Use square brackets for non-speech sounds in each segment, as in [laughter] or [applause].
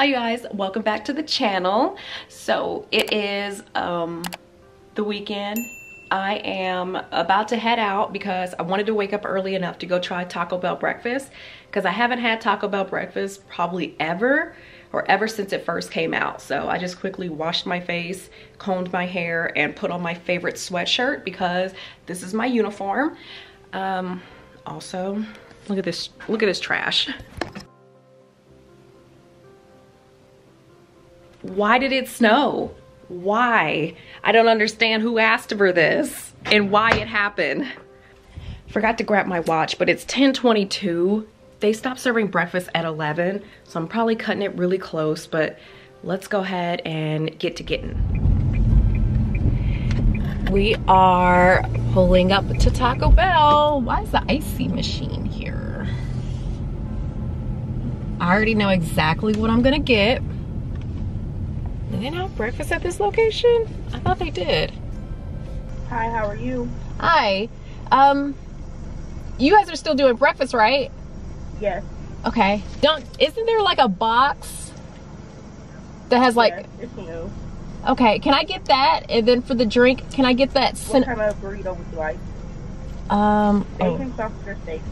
Hi you guys, welcome back to the channel. So it is um, the weekend. I am about to head out because I wanted to wake up early enough to go try Taco Bell breakfast because I haven't had Taco Bell breakfast probably ever or ever since it first came out. So I just quickly washed my face, combed my hair, and put on my favorite sweatshirt because this is my uniform. Um, also, look at this, look at this trash. Why did it snow? Why? I don't understand who asked for this and why it happened. Forgot to grab my watch, but it's 1022. They stopped serving breakfast at 11, so I'm probably cutting it really close, but let's go ahead and get to getting. We are pulling up to Taco Bell. Why is the icy machine here? I already know exactly what I'm gonna get. Do they not have breakfast at this location? I thought they did. Hi, how are you? Hi. Um, you guys are still doing breakfast, right? Yes. Okay. Don't, isn't there like a box that has like, yes, it's new. okay, can I get that? And then for the drink, can I get that? What kind of burrito would you like? um, oh, Bacon, sausage, or steak?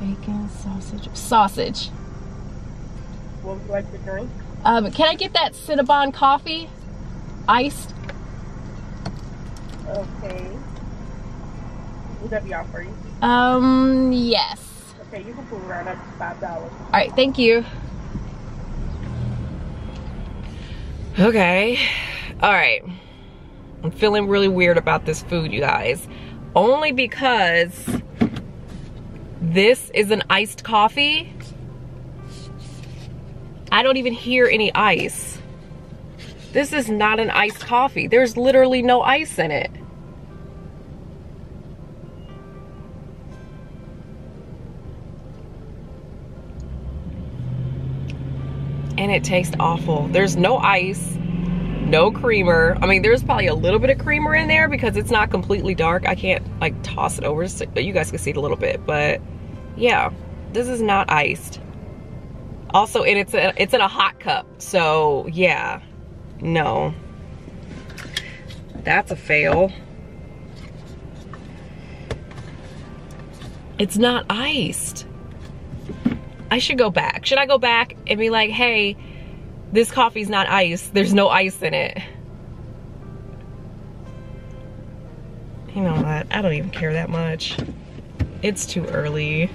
bacon, sausage, sausage. What would you like to drink? Um, can I get that Cinnabon coffee? Iced? Okay. Would that be all for you? Um, yes. Okay, you can pull around up to five dollars. All right, thank you. Okay. All right. I'm feeling really weird about this food, you guys. Only because this is an iced coffee. I don't even hear any ice. This is not an iced coffee. There's literally no ice in it. and it tastes awful. There's no ice, no creamer. I mean, there's probably a little bit of creamer in there because it's not completely dark. I can't like toss it over so you guys can see it a little bit, but yeah, this is not iced. Also, and it's a, it's in a hot cup, so yeah, no. That's a fail. It's not iced. I should go back. Should I go back and be like, hey, this coffee's not ice. There's no ice in it. You know what? I don't even care that much. It's too early.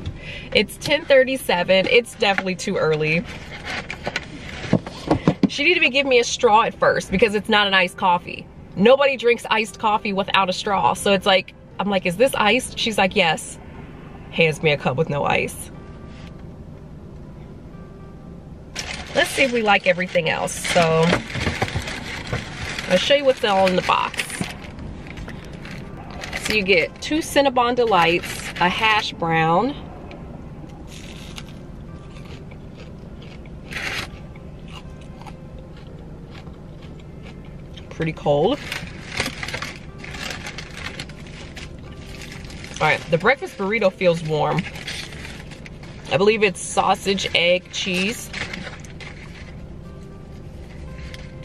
It's 1037. It's definitely too early. She needed to be giving me a straw at first because it's not an iced coffee. Nobody drinks iced coffee without a straw. So it's like, I'm like, is this iced? She's like, yes. Hands me a cup with no ice. Let's see if we like everything else. So I'll show you what's all in the box. So you get two Cinnabon Delights, a hash brown, pretty cold. All right, the breakfast burrito feels warm. I believe it's sausage, egg, cheese.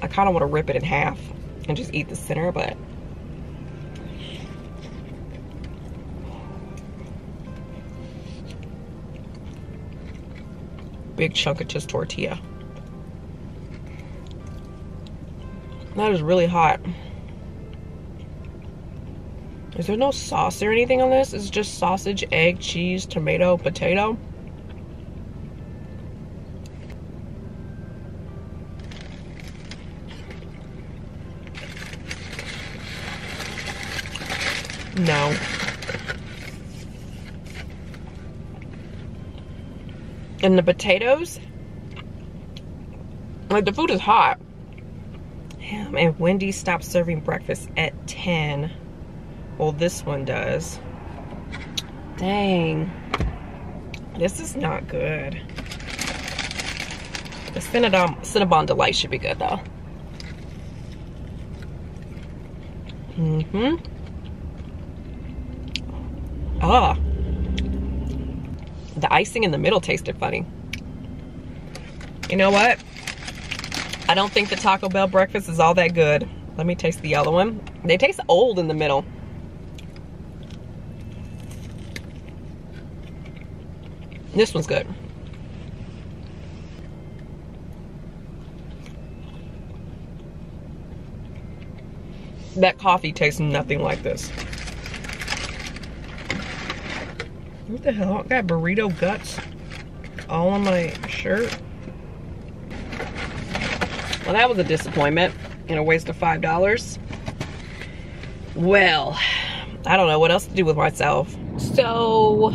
I kind of want to rip it in half and just eat the center, but big chunk of just tortilla. That is really hot. Is there no sauce or anything on this? It's just sausage, egg, cheese, tomato, potato. No. And the potatoes, like the food is hot. Damn, and Wendy's stopped serving breakfast at 10. Well, this one does. Dang. This is not good. The Cinnabon, Cinnabon Delight should be good though. Mm-hmm. Ah. The icing in the middle tasted funny. You know what? I don't think the Taco Bell breakfast is all that good. Let me taste the yellow one. They taste old in the middle. This one's good. That coffee tastes nothing like this. What the hell? I got burrito guts all on my shirt. Well, that was a disappointment and a waste of $5. Well, I don't know what else to do with myself. So,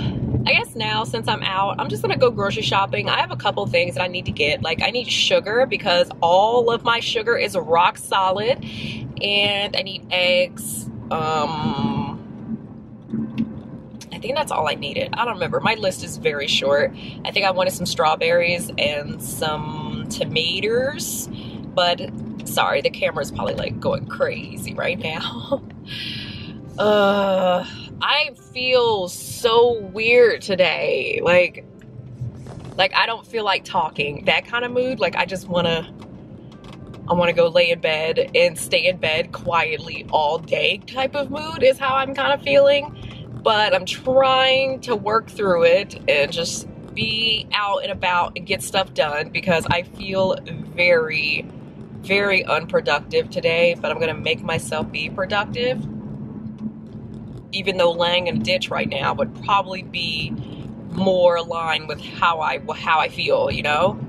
I guess now since I'm out, I'm just gonna go grocery shopping. I have a couple things that I need to get. Like I need sugar because all of my sugar is rock solid and I need eggs. Um, think that's all I needed. I don't remember. My list is very short. I think I wanted some strawberries and some tomatoes, but sorry, the camera's probably like going crazy right now. [laughs] uh, I feel so weird today. Like, like I don't feel like talking. That kind of mood. Like I just wanna, I wanna go lay in bed and stay in bed quietly all day type of mood is how I'm kind of feeling. But I'm trying to work through it and just be out and about and get stuff done because I feel very, very unproductive today. But I'm gonna make myself be productive even though laying in a ditch right now would probably be more aligned with how I how I feel, you know.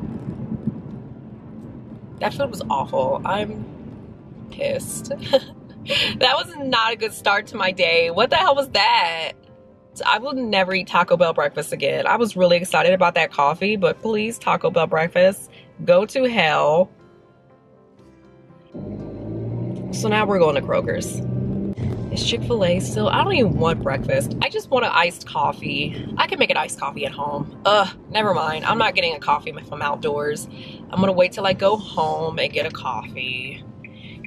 That food was awful. I'm pissed. [laughs] [laughs] that was not a good start to my day. What the hell was that? I will never eat Taco Bell breakfast again. I was really excited about that coffee, but please, Taco Bell breakfast, go to hell. So now we're going to Kroger's. Is Chick-fil-A still? I don't even want breakfast. I just want an iced coffee. I can make an iced coffee at home. Ugh, never mind. I'm not getting a coffee if I'm outdoors. I'm gonna wait till I go home and get a coffee.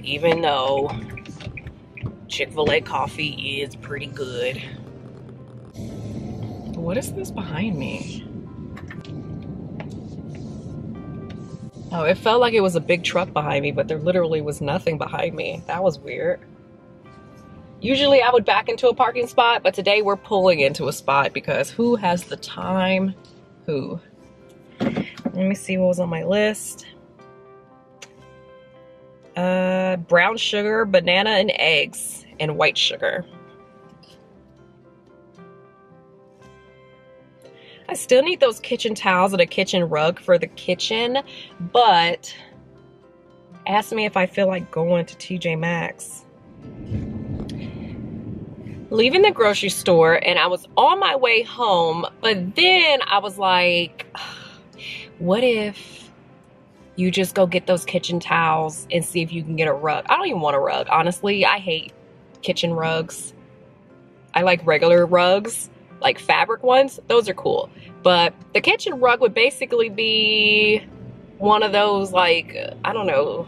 Even though Chick-fil-A coffee is pretty good. What is this behind me? Oh, it felt like it was a big truck behind me, but there literally was nothing behind me. That was weird. Usually I would back into a parking spot, but today we're pulling into a spot because who has the time? Who? Let me see what was on my list. Uh, brown sugar, banana and eggs, and white sugar. I still need those kitchen towels and a kitchen rug for the kitchen, but ask me if I feel like going to TJ Maxx leaving the grocery store and I was on my way home, but then I was like, [sighs] what if you just go get those kitchen towels and see if you can get a rug? I don't even want a rug, honestly. I hate kitchen rugs. I like regular rugs, like fabric ones. Those are cool. But the kitchen rug would basically be one of those, like, I don't know,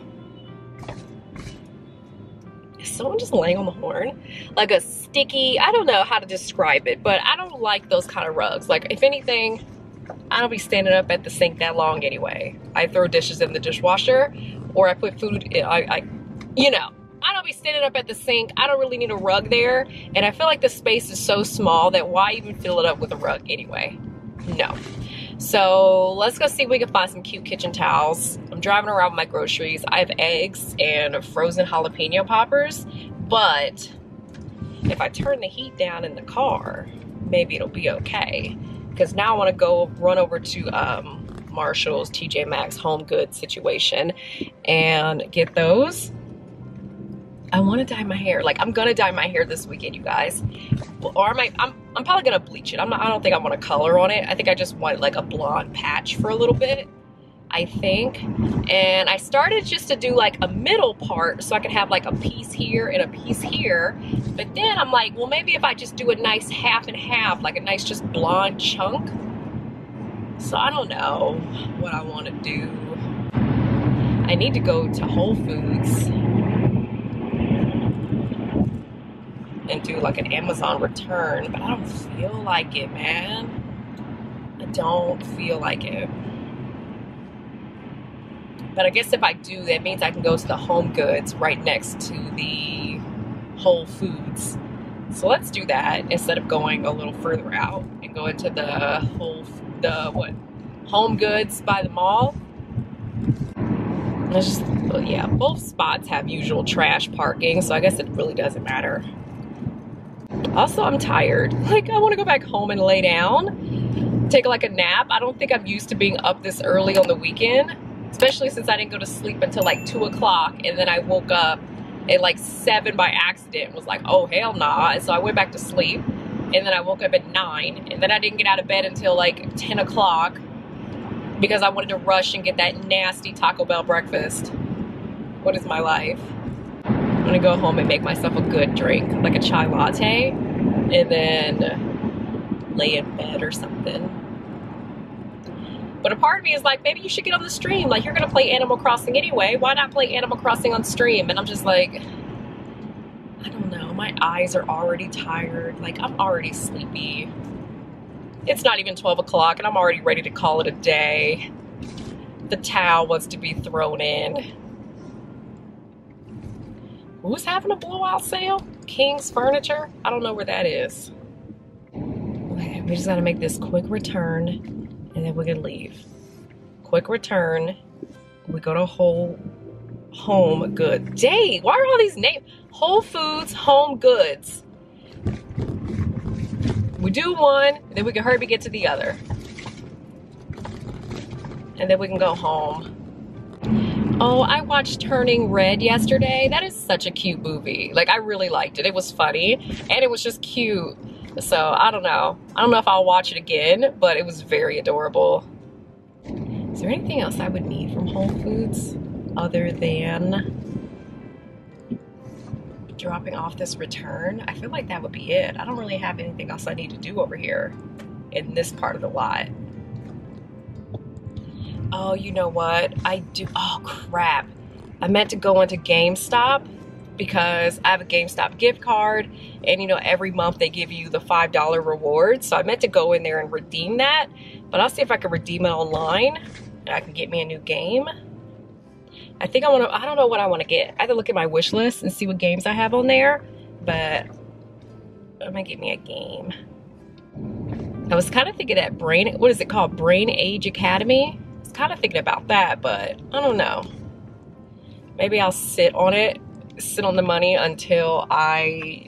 is someone just laying on the horn? Like a sticky, I don't know how to describe it, but I don't like those kind of rugs. Like if anything, I don't be standing up at the sink that long anyway. I throw dishes in the dishwasher or I put food, I, I, you know, I don't be standing up at the sink. I don't really need a rug there. And I feel like the space is so small that why even fill it up with a rug anyway? No. So let's go see if we can find some cute kitchen towels. I'm driving around with my groceries. I have eggs and frozen jalapeno poppers, but if I turn the heat down in the car, maybe it'll be okay. Because now I want to go run over to um, Marshall's TJ Maxx Home Goods situation and get those. I want to dye my hair. Like I'm gonna dye my hair this weekend, you guys. Or am I? I'm, I'm probably gonna bleach it. I'm not. I don't think I want a color on it. I think I just want like a blonde patch for a little bit. I think. And I started just to do like a middle part so I could have like a piece here and a piece here. But then I'm like, well, maybe if I just do a nice half and half, like a nice just blonde chunk. So I don't know what I want to do. I need to go to Whole Foods and do like an Amazon return, but I don't feel like it, man. I don't feel like it. But I guess if I do, that means I can go to the Home Goods right next to the Whole Foods. So let's do that instead of going a little further out and go into the whole the what Home Goods by the mall. Just yeah, both spots have usual trash parking, so I guess it really doesn't matter. Also, I'm tired. [laughs] Like I want to go back home and lay down, take like a nap. I don't think I'm used to being up this early on the weekend, especially since I didn't go to sleep until like two o'clock, and then I woke up at like seven by accident. And was like, oh hell nah. And so I went back to sleep, and then I woke up at nine, and then I didn't get out of bed until like ten o'clock because I wanted to rush and get that nasty Taco Bell breakfast. What is my life? Gonna go home and make myself a good drink, like a chai latte, and then lay in bed or something. But a part of me is like, maybe you should get on the stream. Like, you're gonna play Animal Crossing anyway. Why not play Animal Crossing on stream? And I'm just like, I don't know. My eyes are already tired. Like, I'm already sleepy. It's not even 12 o'clock, and I'm already ready to call it a day. The towel wants to be thrown in. Who's having a blowout sale? King's Furniture? I don't know where that is. Okay, we just gotta make this quick return and then we can leave. Quick return. We go to Whole Home Good. Dang, why are all these names? Whole Foods Home Goods. We do one, then we can hurry to get to the other. And then we can go home. Oh, I watched Turning Red yesterday. That is such a cute movie. Like, I really liked it. It was funny and it was just cute. So, I don't know. I don't know if I'll watch it again, but it was very adorable. Is there anything else I would need from Whole Foods other than dropping off this return? I feel like that would be it. I don't really have anything else I need to do over here in this part of the lot. Oh, you know what? I do. Oh, crap. I meant to go into GameStop because I have a GameStop gift card. And, you know, every month they give you the $5 reward. So I meant to go in there and redeem that. But I'll see if I can redeem it online. And I can get me a new game. I think I want to, I don't know what I want to get. I have to look at my wish list and see what games I have on there. But I'm going to get me a game. I was kind of thinking that Brain, what is it called? Brain Age Academy kind of thinking about that, but I don't know. Maybe I'll sit on it, sit on the money until I,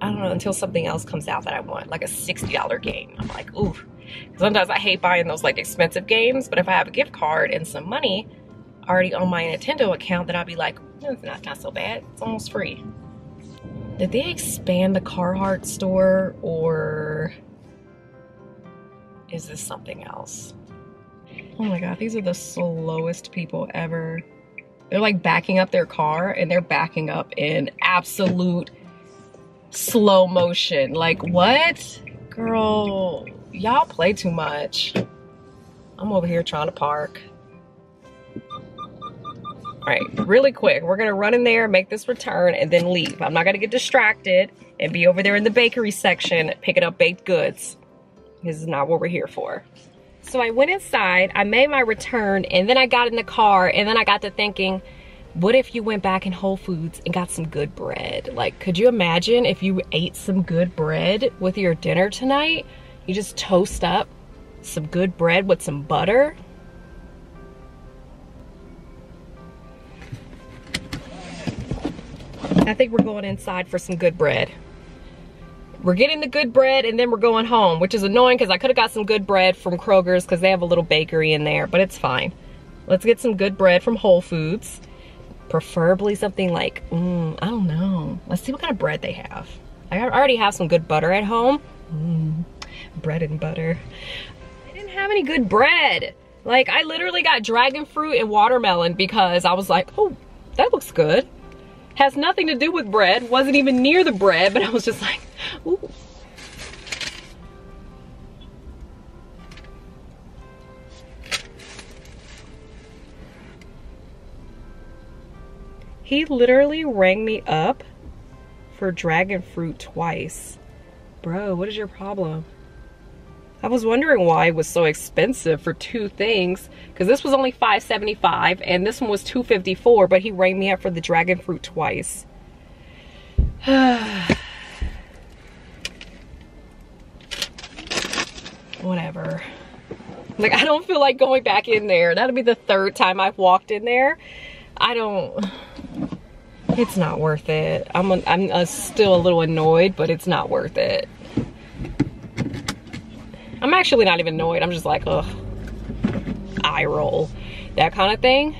I don't know, until something else comes out that I want, like a $60 game. I'm like, ooh. Sometimes I hate buying those like expensive games, but if I have a gift card and some money already on my Nintendo account, then I'll be like, oh, it's not, not so bad. It's almost free. Did they expand the Carhartt store or is this something else? Oh my god, these are the slowest people ever. They're like backing up their car and they're backing up in absolute slow motion. Like, what? Girl, y'all play too much. I'm over here trying to park. All right, really quick, we're gonna run in there, make this return, and then leave. I'm not gonna get distracted and be over there in the bakery section picking up baked goods. This is not what we're here for. So I went inside, I made my return, and then I got in the car, and then I got to thinking, what if you went back in Whole Foods and got some good bread? Like, could you imagine if you ate some good bread with your dinner tonight? You just toast up some good bread with some butter. I think we're going inside for some good bread we're getting the good bread and then we're going home, which is annoying because I could have got some good bread from Kroger's because they have a little bakery in there, but it's fine. Let's get some good bread from Whole Foods. Preferably something like, mm, I don't know. Let's see what kind of bread they have. I already have some good butter at home. Mm, bread and butter. I didn't have any good bread. Like, I literally got dragon fruit and watermelon because I was like, oh, that looks good. Has nothing to do with bread. Wasn't even near the bread, but I was just like, ooh. He literally rang me up for dragon fruit twice. Bro, what is your problem? I was wondering why it was so expensive for two things. Because this was only $5.75 and this one was $2.54, but he rang me up for the dragon fruit twice. [sighs] Whatever. Like, I don't feel like going back in there. That'll be the third time I've walked in there. I don't... It's not worth it. I'm, I'm still a little annoyed, but it's not worth it. I'm actually not even annoyed. I'm just like, ugh, eye roll, that kind of thing.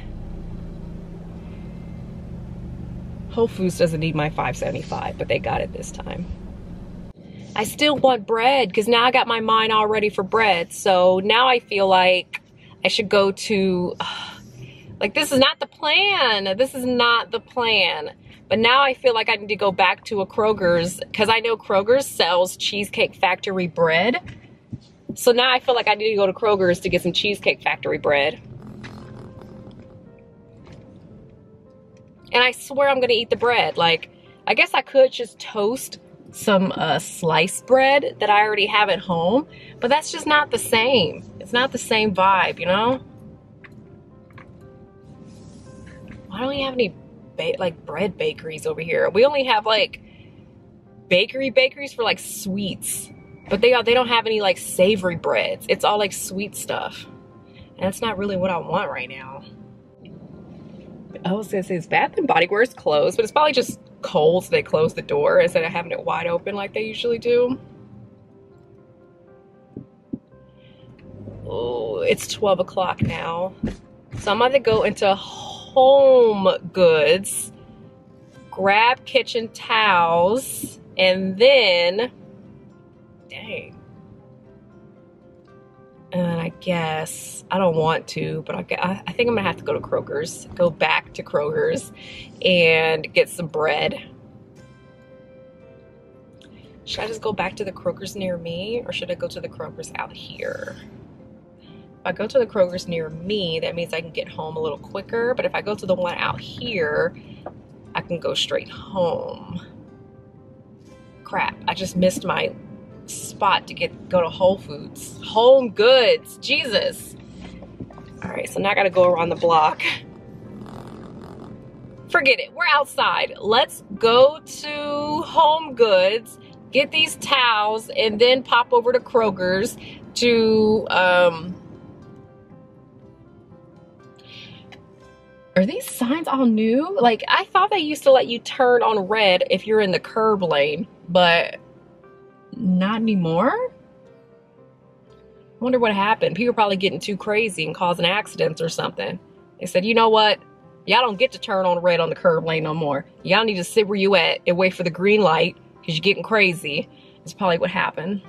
Whole Foods doesn't need my 575, but they got it this time. I still want bread because now I got my mind all ready for bread. So now I feel like I should go to, like this is not the plan. This is not the plan. But now I feel like I need to go back to a Kroger's because I know Kroger's sells Cheesecake Factory bread. So now I feel like I need to go to Kroger's to get some Cheesecake Factory bread. And I swear I'm gonna eat the bread. Like, I guess I could just toast some uh, sliced bread that I already have at home, but that's just not the same. It's not the same vibe, you know? Why don't we have any like bread bakeries over here? We only have like bakery bakeries for like sweets. But they they don't have any like savory breads. It's all like sweet stuff. And that's not really what I want right now. I was gonna say it's Bath and Body Works closed, but it's probably just cold, so they close the door instead of having it wide open like they usually do. Oh, it's 12 o'clock now. So I'm gonna go into Home Goods, grab kitchen towels, and then dang. And I guess, I don't want to, but I, I think I'm gonna have to go to Kroger's, go back to Kroger's and get some bread. Should I just go back to the Kroger's near me or should I go to the Kroger's out here? If I go to the Kroger's near me, that means I can get home a little quicker. But if I go to the one out here, I can go straight home. Crap, I just missed my spot to get go to Whole Foods. Home Goods, Jesus. All right, so now I gotta go around the block. Forget it, we're outside. Let's go to Home Goods, get these towels, and then pop over to Kroger's to, um, are these signs all new? Like, I thought they used to let you turn on red if you're in the curb lane, but not anymore? I Wonder what happened. People probably getting too crazy and causing accidents or something. They said, you know what? Y'all don't get to turn on red on the curb lane no more. Y'all need to sit where you at and wait for the green light because you're getting crazy. That's probably what happened.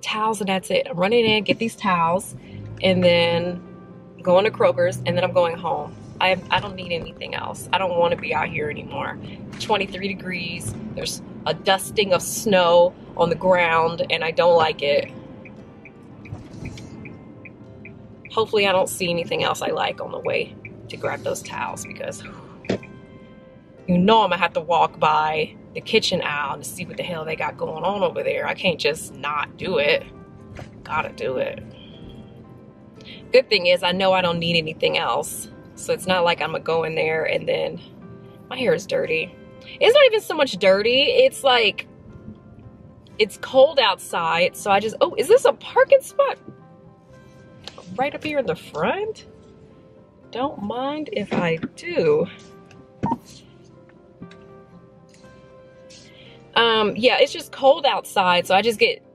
Towels and that's it. I'm running in, get these towels, and then going to Kroger's, and then I'm going home. I, I don't need anything else. I don't want to be out here anymore. 23 degrees. There's a dusting of snow on the ground and I don't like it. Hopefully I don't see anything else I like on the way to grab those towels because you know I'm gonna have to walk by the kitchen aisle to see what the hell they got going on over there. I can't just not do it. Gotta do it. Good thing is I know I don't need anything else. So it's not like I'm gonna go in there and then my hair is dirty. It's not even so much dirty. It's like, it's cold outside. So I just, oh, is this a parking spot? Right up here in the front? Don't mind if I do. Um, yeah, it's just cold outside. So I just get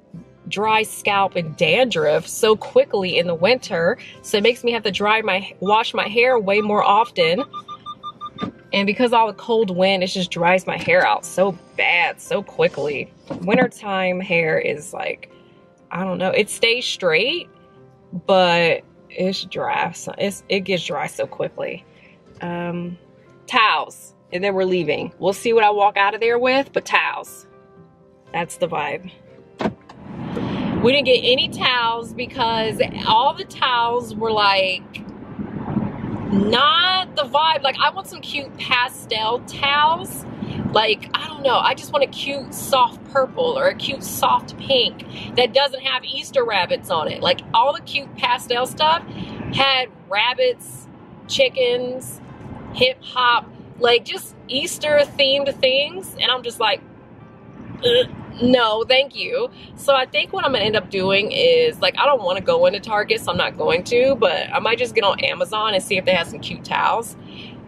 dry scalp and dandruff so quickly in the winter. So it makes me have to dry my, wash my hair way more often. And because all the cold wind, it just dries my hair out so bad, so quickly. Wintertime hair is like, I don't know, it stays straight, but it's dry. So it's, it gets dry so quickly. Um, towels, and then we're leaving. We'll see what I walk out of there with, but towels. That's the vibe. We didn't get any towels because all the towels were like not the vibe. Like I want some cute pastel towels Like, I don't know, I just want a cute soft purple or a cute soft pink that doesn't have Easter rabbits on it. Like, all the cute pastel stuff had rabbits, chickens, hip hop, like just Easter themed things. And I'm just like, no, thank you. So I think what I'm gonna end up doing is like, I don't wanna go into Target, so I'm not going to, but I might just get on Amazon and see if they have some cute towels.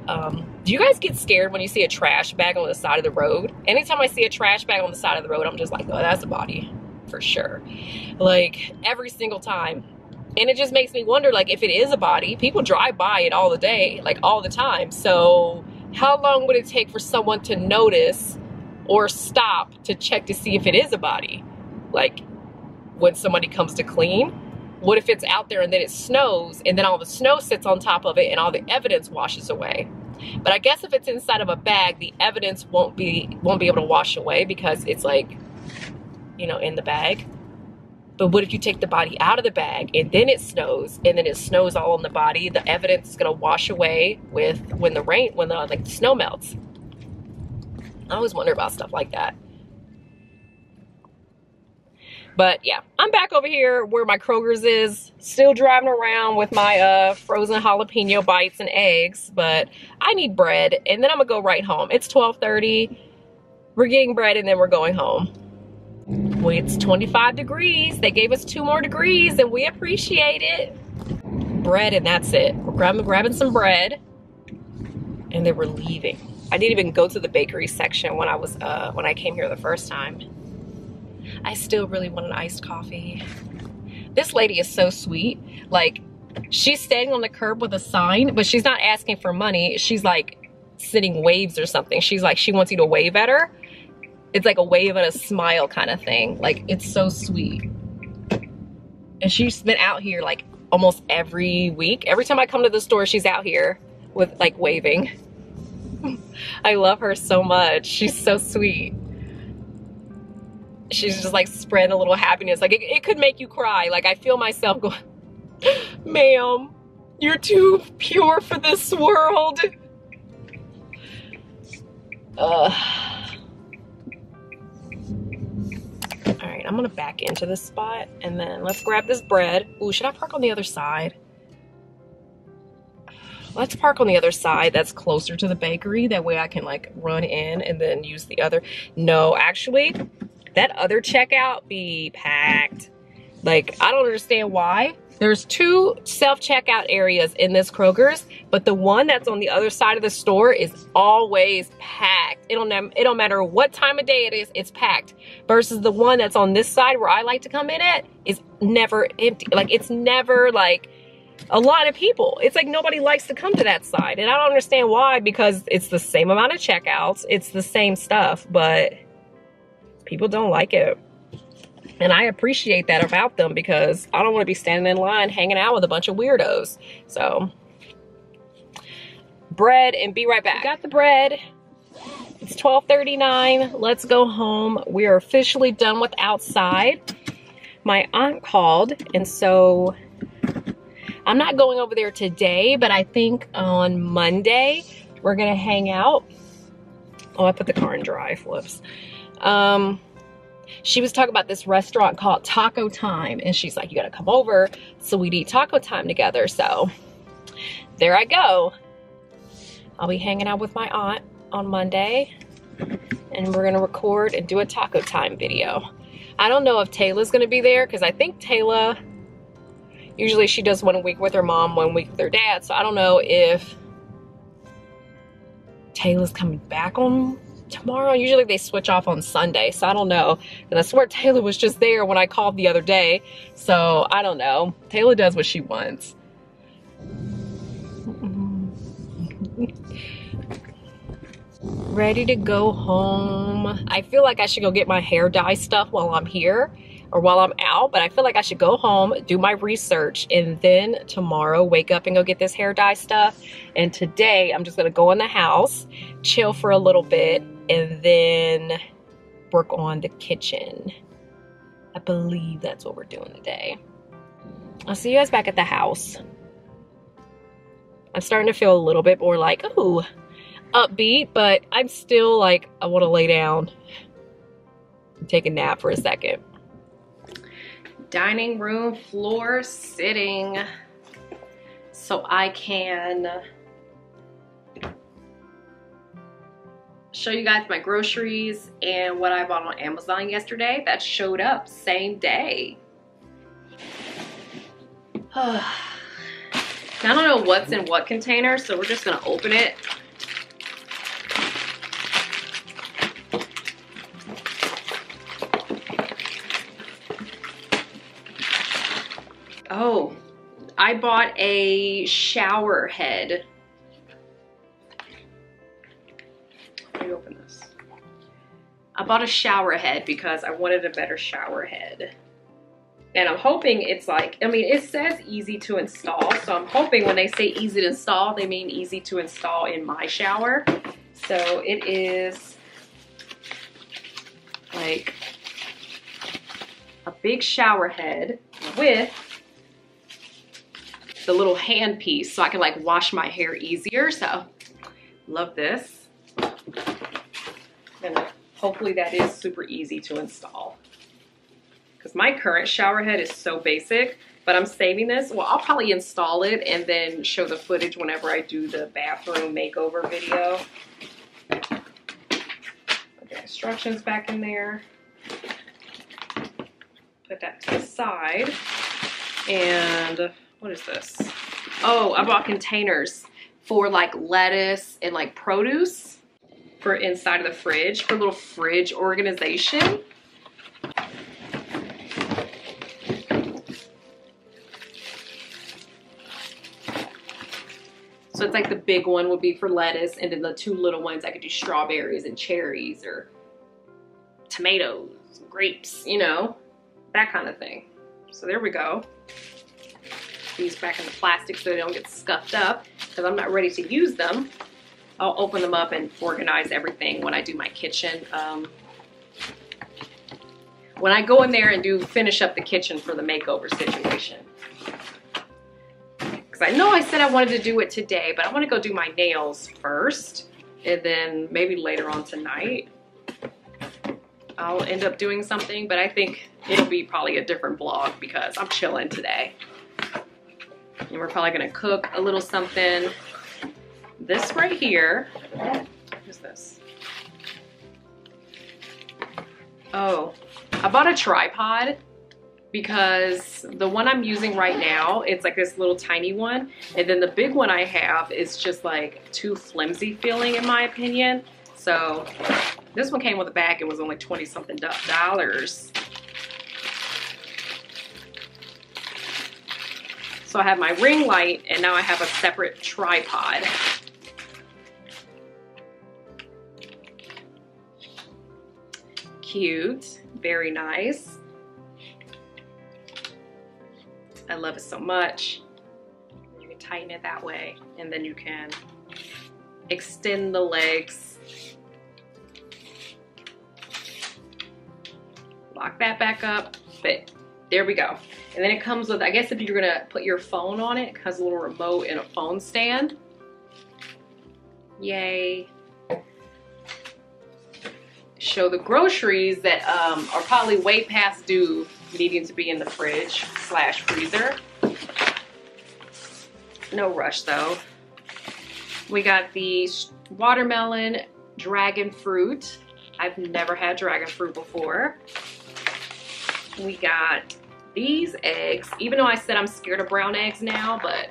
Um, do you guys get scared when you see a trash bag on the side of the road? Anytime I see a trash bag on the side of the road, I'm just like, oh, that's a body for sure. Like every single time. And it just makes me wonder, like, if it is a body, people drive by it all the day, like all the time. So how long would it take for someone to notice or stop to check to see if it is a body? Like when somebody comes to clean, what if it's out there and then it snows and then all the snow sits on top of it and all the evidence washes away? But I guess if it's inside of a bag, the evidence won't be won't be able to wash away because it's like, you know, in the bag. But what if you take the body out of the bag and then it snows and then it snows all on the body? The evidence is gonna wash away with when the rain, when the like the snow melts. I always wonder about stuff like that. But yeah, I'm back over here where my Kroger's is. Still driving around with my uh, frozen jalapeno bites and eggs. But I need bread and then I'm gonna go right home. It's 1230. We're getting bread and then we're going home. Well, it's 25 degrees. They gave us two more degrees and we appreciate it. Bread and that's it. We're grabbing, grabbing some bread and then we're leaving. I didn't even go to the bakery section when I was uh, when I came here the first time. I still really want an iced coffee. This lady is so sweet. Like, she's standing on the curb with a sign, but she's not asking for money. She's like sitting waves or something. She's like, she wants you to wave at her. It's like a wave and a smile kind of thing. Like, it's so sweet. And she's been out here like almost every week. Every time I come to the store, she's out here with like waving. [laughs] I love her so much. She's so sweet she's just like spreading a little happiness. Like it, it could make you cry. Like I feel myself going, [gasps] ma'am, you're too pure for this world. All right, I'm gonna back into this spot and then let's grab this bread. Ooh, should I park on the other side? Let's park on the other side that's closer to the bakery. That way I can like run in and then use the other. No, actually, that other checkout be packed. Like, I don't understand why. There's two self-checkout areas in this Kroger's, but the one that's on the other side of the store is always packed. It don't, it don't matter what time of day it is, it's packed. Versus the one that's on this side where I like to come in at is never empty. Like, it's never like a lot of people. It's like nobody likes to come to that side. And I don't understand why because it's the same amount of checkouts. It's the same stuff, but people don't like it. And I appreciate that about them because I don't want to be standing in line hanging out with a bunch of weirdos. So, bread and be right back. We got the bread. It's 12:39. Let's go home. We are officially done with outside. My aunt called and so I'm not going over there today, but I think on Monday we're to hang out. Oh, I put the car in drive. Whoops. Um, she was talking about this restaurant called Taco Time. And she's like, you gotta come over so we'd eat taco time together. So there I go. I'll be hanging out with my aunt on Monday and we're gonna record and do a taco time video. I don't know if Taylor's gonna be there because I think Taylor, usually she does one week with her mom, one week with her dad. So I don't know if Taylor's coming back on tomorrow. Usually they switch off on Sunday, so I don't know. And I swear Taylor was just there when I called the other day, so I don't know. Taylor does what she wants. Ready to go home. I feel like I should go get my hair dye stuff while I'm here or while I'm out, but I feel like I should go home, do my research, and then tomorrow wake up and go get this hair dye stuff. And today I'm just gonna go in the house, chill for a little bit, and then work on the kitchen. I believe that's what we're doing today. I'll see you guys back at the house. I'm starting to feel a little bit more like, oh, upbeat, but I'm still like, I want to lay down take a nap for a second. Dining room floor sitting so I can show you guys my groceries and what I bought on Amazon yesterday that showed up same day. [sighs] I don't know what's in what container, so we're just gonna open it. Oh, I bought a shower head Let me open this. I bought a shower head because I wanted a better shower head. And I'm hoping it's like, I mean, it says easy to install. So I'm hoping when they say easy to install, they mean easy to install in my shower. So it is like a big shower head with the little hand piece so I can like wash my hair easier. So love this. Gonna hopefully that is super easy to install. Because my current shower head is so basic, but I'm saving this. Well, I'll probably install it and then show the footage whenever I do the bathroom makeover video. Put the instructions back in there. Put that to the side. And what is this? Oh, I bought containers for like lettuce and like produce for inside of the fridge for a little fridge organization. So it's like the big one would be for lettuce and then the two little ones I could do strawberries and cherries or tomatoes, grapes, you know, that kind of thing. So there we go. These back in the plastic so they don't get scuffed up because I'm not ready to use them. I'll open them up and organize everything when I do my kitchen. Um, when I go in there and do finish up the kitchen for the makeover situation. Because I know I said I wanted to do it today, but I want to go do my nails first. And then maybe later on tonight, I'll end up doing something. But I think it'll be probably a different vlog because I'm chilling today. And we're probably to cook a little something this right here, what is this? Oh, I bought a tripod because the one I'm using right now, it's like this little tiny one. And then the big one I have is just like too flimsy feeling in my opinion. So this one came with a bag and was only 20 something dollars. So I have my ring light and now I have a separate tripod. cute, very nice. I love it so much. You can tighten it that way and then you can extend the legs. Lock that back up, but there we go. And then it comes with, I guess if you're gonna put your phone on it, it has a little remote and a phone stand. Yay show the groceries that um, are probably way past due needing to be in the fridge slash freezer. No rush though. We got the watermelon dragon fruit. I've never had dragon fruit before. We got these eggs, even though I said I'm scared of brown eggs now, but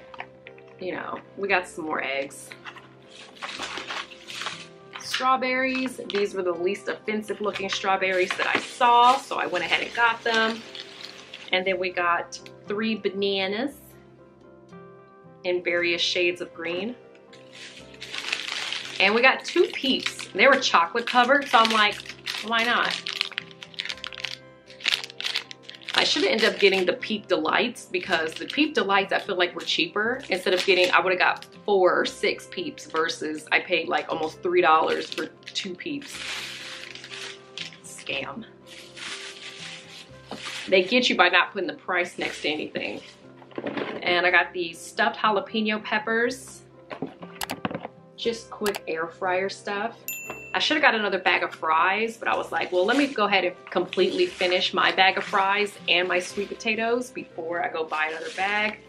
you know, we got some more eggs strawberries. These were the least offensive looking strawberries that I saw, so I went ahead and got them. And then we got three bananas in various shades of green. And we got two peeps. They were chocolate covered, so I'm like, why not? I should have ended up getting the Peep Delights because the Peep Delights I feel like were cheaper. Instead of getting, I would have got four or six Peeps versus I paid like almost $3 for two Peeps. Scam. They get you by not putting the price next to anything. And I got these stuffed jalapeno peppers. just quick air fryer stuff. I should have got another bag of fries, but I was like, well, let me go ahead and completely finish my bag of fries and my sweet potatoes before I go buy another bag.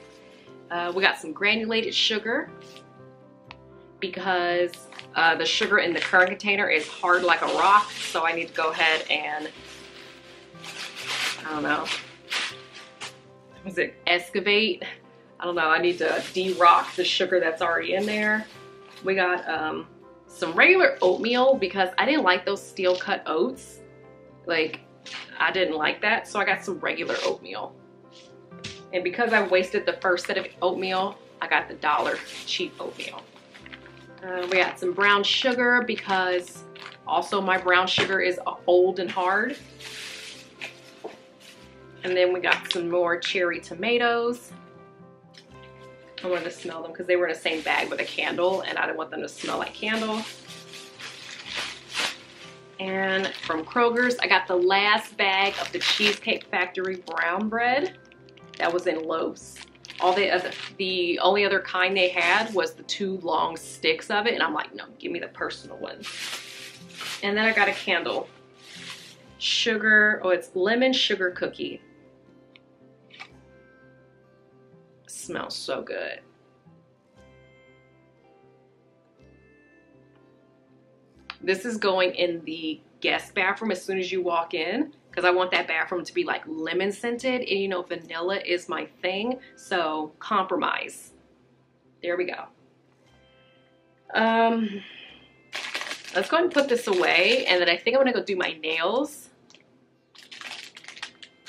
Uh, we got some granulated sugar because uh, the sugar in the current container is hard like a rock, so I need to go ahead and, I don't know, was it excavate? I don't know, I need to de-rock the sugar that's already in there. We got um, some regular oatmeal because I didn't like those steel cut oats. Like, I didn't like that, so I got some regular oatmeal. And because I wasted the first set of oatmeal, I got the dollar cheap oatmeal. Uh, we got some brown sugar because also my brown sugar is old and hard. And then we got some more cherry tomatoes. I wanted to smell them because they were in the same bag with a candle and I didn't want them to smell like candle. And from Kroger's, I got the last bag of the Cheesecake Factory brown bread that was in loaves. All the other, the only other kind they had was the two long sticks of it, and I'm like, no, give me the personal one. And then I got a candle. Sugar, oh, it's lemon sugar cookie. Smells so good. This is going in the guest bathroom as soon as you walk in because I want that bathroom to be like lemon scented and you know vanilla is my thing so compromise. There we go. Um let's go ahead and put this away and then I think I'm gonna go do my nails.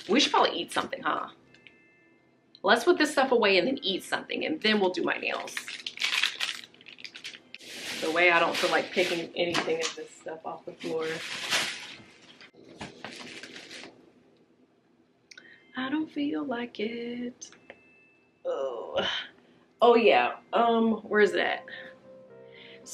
We should probably eat something huh let's put this stuff away and then eat something and then we'll do my nails the way I don't feel like picking anything of this stuff off the floor I don't feel like it. Oh, oh yeah. Um, where's that?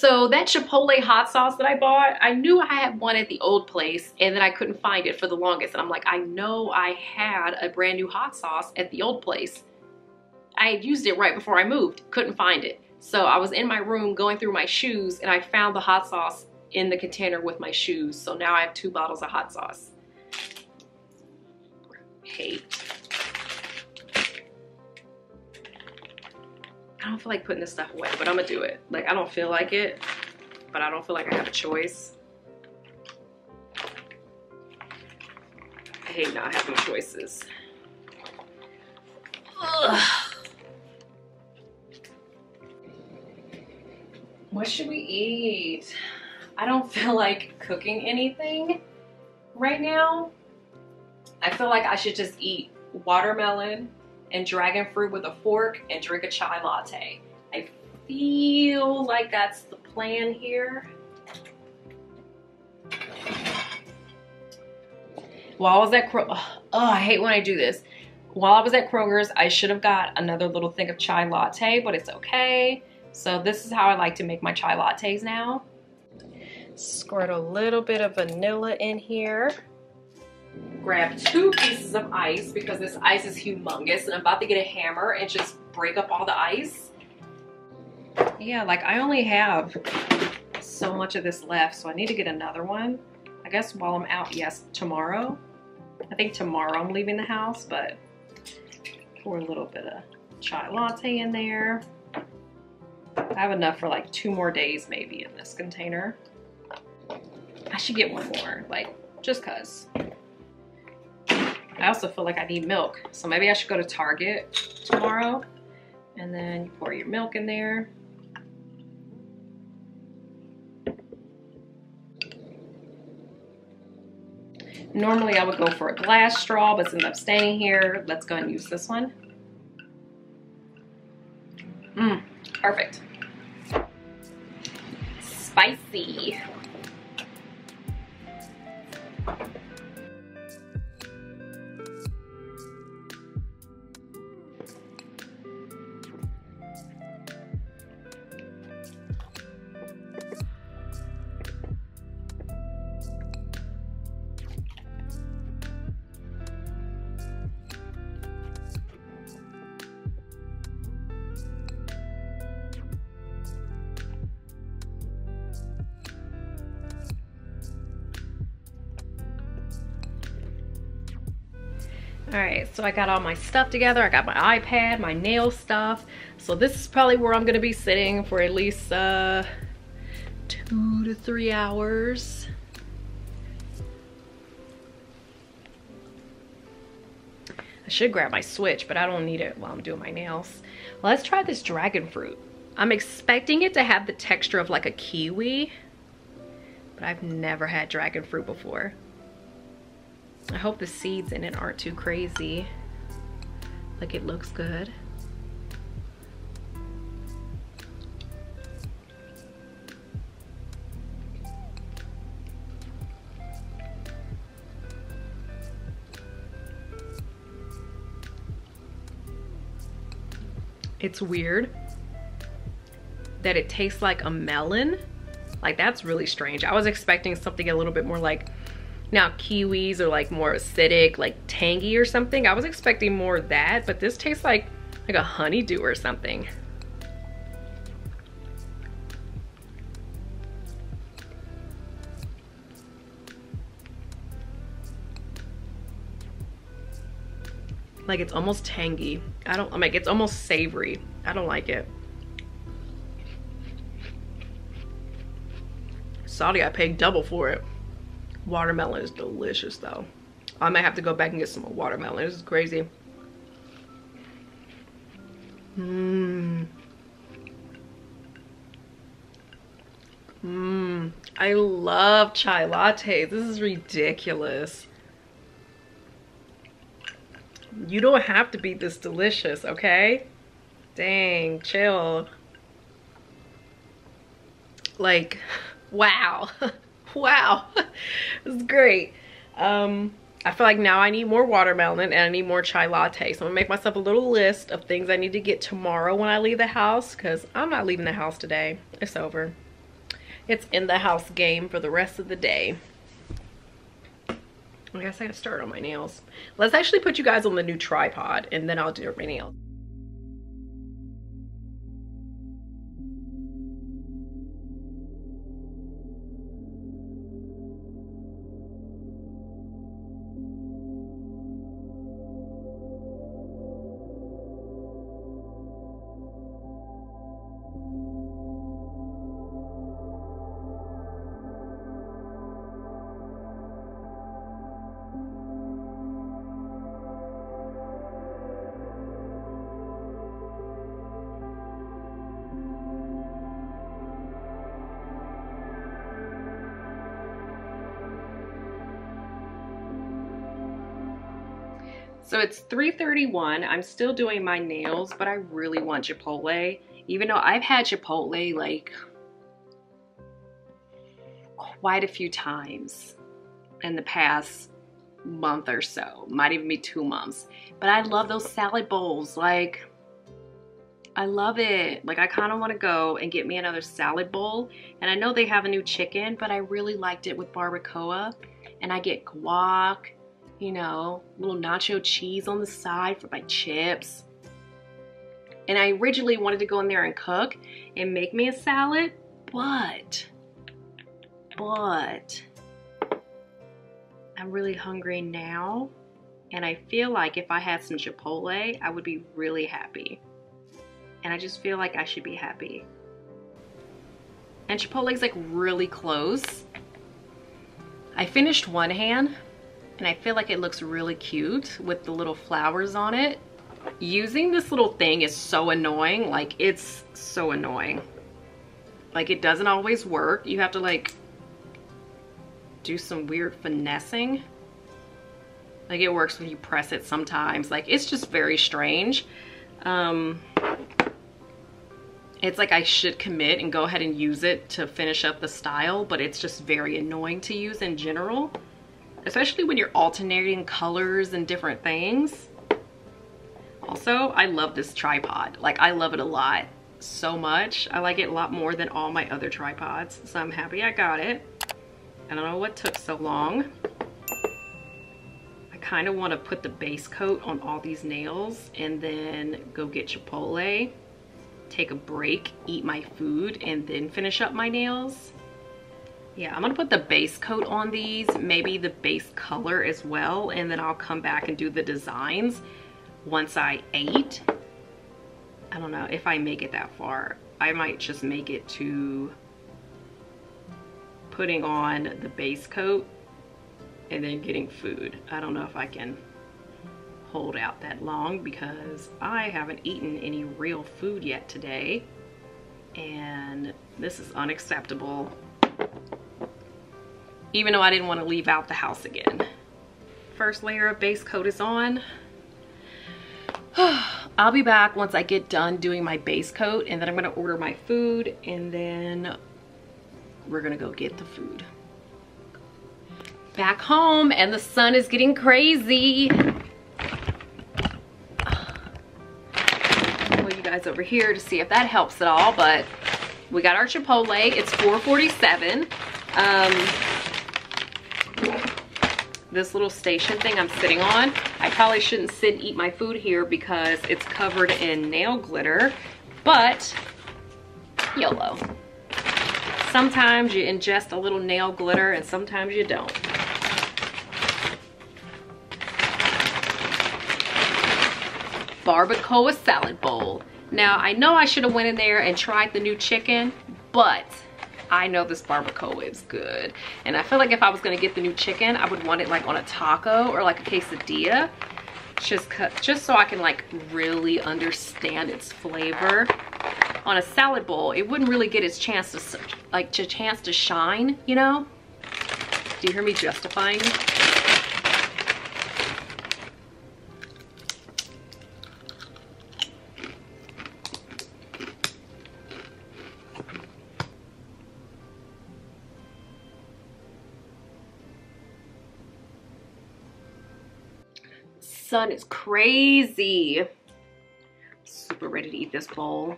So that Chipotle hot sauce that I bought, I knew I had one at the old place and then I couldn't find it for the longest. And I'm like, I know I had a brand new hot sauce at the old place. I had used it right before I moved, couldn't find it. So I was in my room going through my shoes and I found the hot sauce in the container with my shoes. So now I have two bottles of hot sauce hate. I don't feel like putting this stuff away, but I'm gonna do it. Like, I don't feel like it, but I don't feel like I have a choice. I hate not having choices. Ugh. What should we eat? I don't feel like cooking anything right now. I feel like I should just eat watermelon and dragon fruit with a fork and drink a chai latte. I feel like that's the plan here. While I was at Kroger, oh, I hate when I do this. While I was at Kroger's, I should have got another little thing of chai latte, but it's okay. So this is how I like to make my chai lattes now. Squirt a little bit of vanilla in here grab two pieces of ice because this ice is humongous and I'm about to get a hammer and just break up all the ice. Yeah, like I only have so much of this left, so I need to get another one. I guess while I'm out, yes, tomorrow. I think tomorrow I'm leaving the house, but pour a little bit of chai latte in there. I have enough for like two more days maybe in this container. I should get one more, like just cause. I also feel like I need milk. So maybe I should go to Target tomorrow and then you pour your milk in there. Normally I would go for a glass straw, but since I'm staying here, let's go and use this one. Mmm, perfect. Spicy. So I got all my stuff together. I got my iPad, my nail stuff. So this is probably where I'm gonna be sitting for at least uh, two to three hours. I should grab my switch, but I don't need it while I'm doing my nails. Let's try this dragon fruit. I'm expecting it to have the texture of like a kiwi, but I've never had dragon fruit before. I hope the seeds in it aren't too crazy. Like it looks good. It's weird that it tastes like a melon. Like that's really strange. I was expecting something a little bit more like now kiwis are like more acidic, like tangy or something. I was expecting more of that, but this tastes like like a honeydew or something. Like it's almost tangy. I don't, I'm like, it's almost savory. I don't like it. Sorry, I paid double for it. Watermelon is delicious though. I might have to go back and get some more watermelon. This is crazy. Mmm. Mmm. I love chai lattes. This is ridiculous. You don't have to be this delicious, okay? Dang, chill. Like, [laughs] wow. [laughs] [laughs] wow, [laughs] it's great. Um, I feel like now I need more watermelon and I need more chai latte. So I'm gonna make myself a little list of things I need to get tomorrow when I leave the house because I'm not leaving the house today. It's over. It's in the house game for the rest of the day. I guess I gotta start on my nails. Let's actually put you guys on the new tripod and then I'll do my nails. It's 3.31. I'm still doing my nails, but I really want Chipotle. Even though I've had Chipotle like quite a few times in the past month or so. Might even be two months. But I love those salad bowls. Like, I love it. Like, I kind of want to go and get me another salad bowl. And I know they have a new chicken, but I really liked it with barbacoa. And I get guac you know, little nacho cheese on the side for my chips. And I originally wanted to go in there and cook and make me a salad, but, but, I'm really hungry now. And I feel like if I had some Chipotle, I would be really happy. And I just feel like I should be happy. And Chipotle's like really close. I finished one hand, and I feel like it looks really cute with the little flowers on it. Using this little thing is so annoying. Like it's so annoying. Like it doesn't always work. You have to like do some weird finessing. Like it works when you press it sometimes. Like it's just very strange. Um, it's like I should commit and go ahead and use it to finish up the style, but it's just very annoying to use in general especially when you're alternating colors and different things. Also, I love this tripod. Like, I love it a lot. So much. I like it a lot more than all my other tripods. So I'm happy I got it. I don't know what took so long. I kind of want to put the base coat on all these nails and then go get Chipotle, take a break, eat my food, and then finish up my nails Yeah, I'm gonna put the base coat on these, maybe the base color as well, and then I'll come back and do the designs once I ate. I don't know if I make it that far. I might just make it to putting on the base coat and then getting food. I don't know if I can hold out that long because I haven't eaten any real food yet today and this is unacceptable even though I didn't want to leave out the house again. First layer of base coat is on. [sighs] I'll be back once I get done doing my base coat and then I'm gonna order my food and then we're gonna go get the food. Back home and the sun is getting crazy. [sighs] Pull you guys over here to see if that helps at all, but we got our Chipotle. It's 447. Um, this little station thing I'm sitting on. I probably shouldn't sit and eat my food here because it's covered in nail glitter, but YOLO. Sometimes you ingest a little nail glitter and sometimes you don't. Barbacoa salad bowl. Now, I know I should have went in there and tried the new chicken, but I know this barbacoa is good. And I feel like if I was gonna get the new chicken, I would want it like on a taco or like a quesadilla. Just, just so I can like really understand its flavor. On a salad bowl, it wouldn't really get its chance to like chance to shine, you know? Do you hear me justifying? Sun is crazy. Super ready to eat this bowl.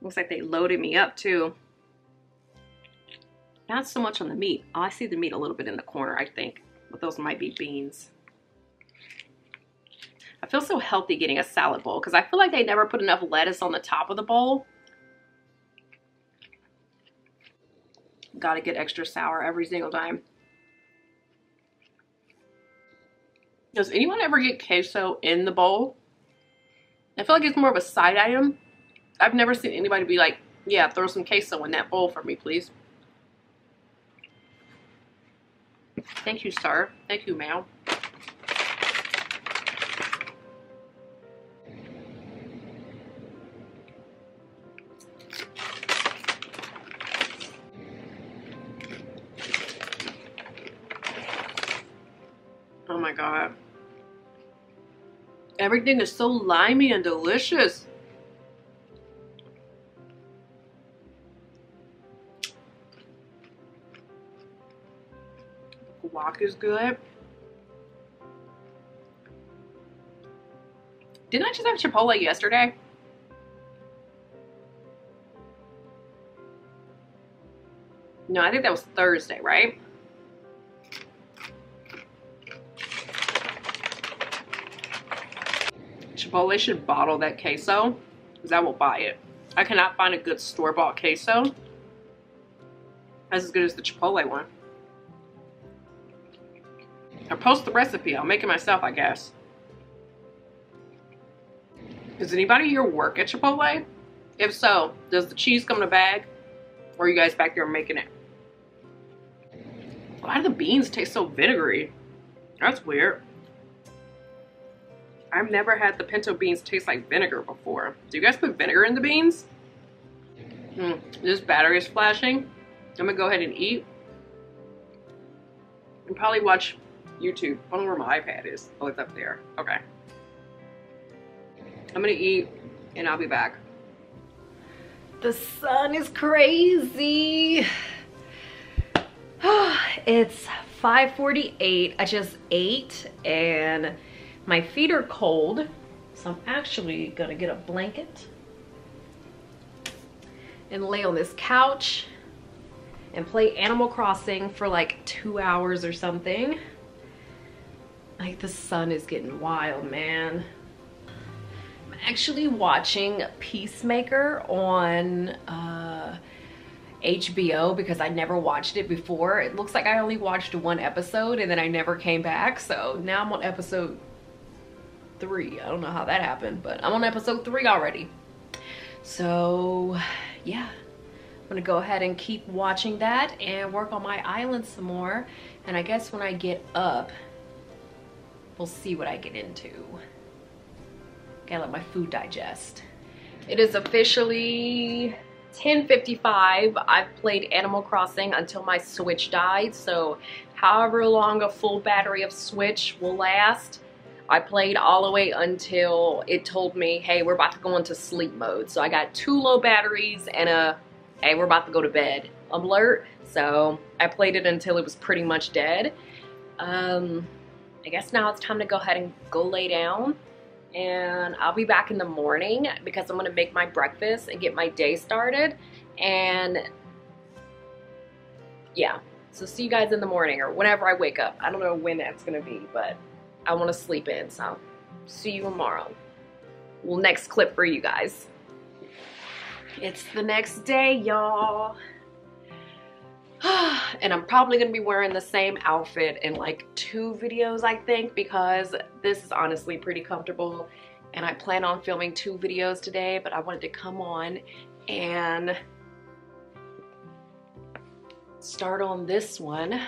Looks like they loaded me up too. Not so much on the meat. Oh, I see the meat a little bit in the corner, I think. But those might be beans. I feel so healthy getting a salad bowl because I feel like they never put enough lettuce on the top of the bowl. Gotta get extra sour every single time. Does anyone ever get queso in the bowl? I feel like it's more of a side item. I've never seen anybody be like, yeah, throw some queso in that bowl for me, please. Thank you, sir. Thank you, ma'am. Everything is so limey and delicious. Guac is good. Didn't I just have Chipotle yesterday? No, I think that was Thursday, right? Chipotle should bottle that queso because I will buy it. I cannot find a good store-bought queso that's as good as the Chipotle one. Or post the recipe. I'll make it myself, I guess. Does anybody here work at Chipotle? If so, does the cheese come in a bag? Or are you guys back there making it? Why do the beans taste so vinegary? That's weird. I've never had the pinto beans taste like vinegar before. Do you guys put vinegar in the beans? Mm, this battery is flashing. I'm gonna go ahead and eat. And probably watch YouTube. I don't know where my iPad is. Oh, it's up there. Okay. I'm gonna eat and I'll be back. The sun is crazy. [sighs] it's 5.48. I just ate and my feet are cold, so I'm actually gonna get a blanket and lay on this couch and play Animal Crossing for like two hours or something. Like the sun is getting wild, man. I'm actually watching Peacemaker on uh, HBO because I never watched it before. It looks like I only watched one episode and then I never came back. So now I'm on episode three. I don't know how that happened, but I'm on episode three already. So yeah, I'm gonna go ahead and keep watching that and work on my island some more. And I guess when I get up, we'll see what I get into. Gotta let my food digest. It is officially 10.55. I've played Animal Crossing until my Switch died, so however long a full battery of Switch will last, I played all the way until it told me, hey, we're about to go into sleep mode. So I got two low batteries and a, hey, we're about to go to bed alert. So I played it until it was pretty much dead. Um, I guess now it's time to go ahead and go lay down and I'll be back in the morning because I'm gonna make my breakfast and get my day started and yeah so see you guys in the morning or whenever I wake up I don't know when that's gonna be but I want to sleep in so see you tomorrow. Well next clip for you guys. It's the next day y'all. [sighs] And I'm probably gonna be wearing the same outfit in like two videos I think because this is honestly pretty comfortable. And I plan on filming two videos today but I wanted to come on and start on this one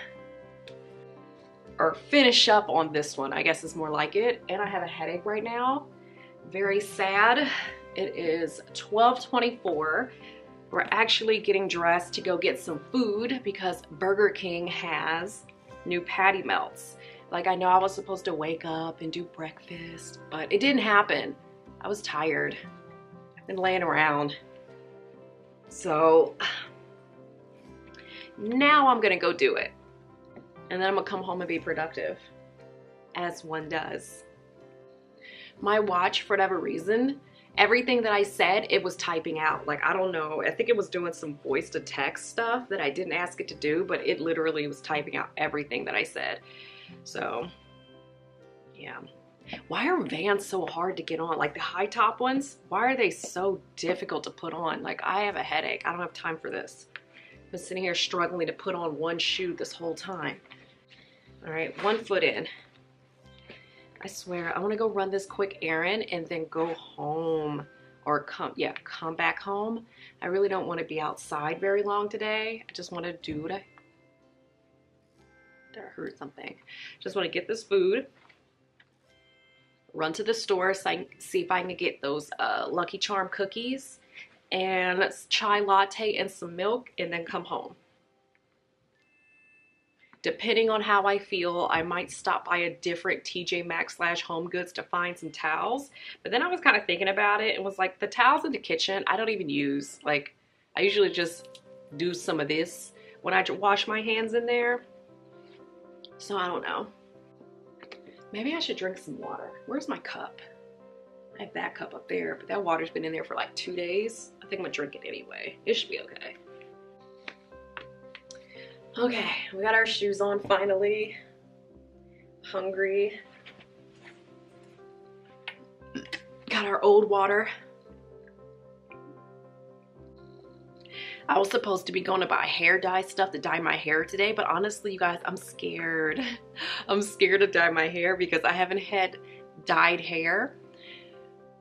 or finish up on this one I guess is more like it and I have a headache right now very sad it is 1224 we're actually getting dressed to go get some food because Burger King has new patty melts. Like I know I was supposed to wake up and do breakfast, but it didn't happen. I was tired. I've been laying around. So [sighs] now I'm gonna go do it. And then I'm gonna come home and be productive, as one does. My watch, for whatever reason, everything that I said, it was typing out. Like, I don't know. I think it was doing some voice to text stuff that I didn't ask it to do, but it literally was typing out everything that I said. So, yeah. Why are Vans so hard to get on? Like the high top ones, why are they so difficult to put on? Like, I have a headache. I don't have time for this. Been sitting here struggling to put on one shoe this whole time. All right, one foot in. I swear, I want to go run this quick errand and then go home or come, yeah, come back home. I really don't want to be outside very long today. I just want to do what I, I heard something. Just want to get this food, run to the store see if I can get those uh, Lucky Charm cookies and chai latte and some milk and then come home. Depending on how I feel, I might stop by a different TJ Maxx slash Home Goods to find some towels. But then I was kind of thinking about it and was like, the towels in the kitchen, I don't even use. Like, I usually just do some of this when I wash my hands in there. So I don't know. Maybe I should drink some water. Where's my cup? I have that cup up there, but that water's been in there for like two days. I think I'm gonna drink it anyway. It should be okay. Okay, we got our shoes on finally. Hungry. Got our old water. I was supposed to be going to buy hair dye stuff to dye my hair today, but honestly, you guys, I'm scared. [laughs] I'm scared to dye my hair because I haven't had dyed hair.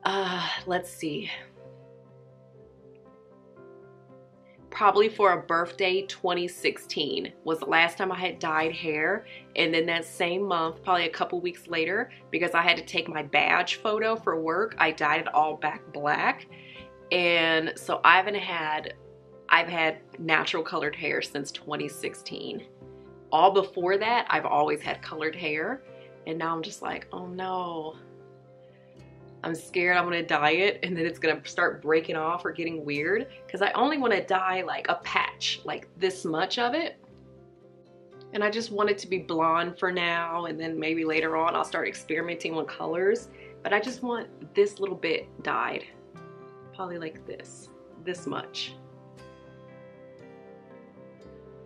Uh, let's see. probably for a birthday 2016 was the last time I had dyed hair. And then that same month probably a couple weeks later because I had to take my badge photo for work I dyed it all back black. And so I haven't had I've had natural colored hair since 2016 all before that I've always had colored hair. And now I'm just like oh no I'm scared I'm gonna dye it and then it's gonna start breaking off or getting weird because I only want to dye like a patch, like this much of it. And I just want it to be blonde for now and then maybe later on I'll start experimenting with colors. But I just want this little bit dyed, probably like this, this much.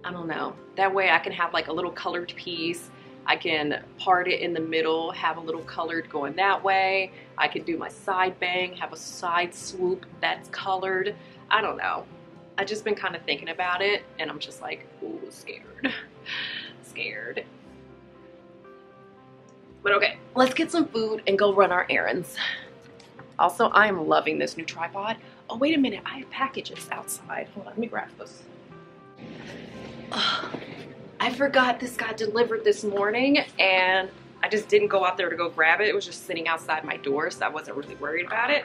I don't know. That way I can have like a little colored piece I can part it in the middle, have a little colored going that way. I can do my side bang, have a side swoop that's colored. I don't know. I've just been kind of thinking about it and I'm just like, ooh, scared. [laughs] scared. But okay, let's get some food and go run our errands. Also, I am loving this new tripod. Oh, wait a minute. I have packages outside. Hold on, let me grab this. [sighs] I forgot this got delivered this morning and I just didn't go out there to go grab it. It was just sitting outside my door, so I wasn't really worried about it.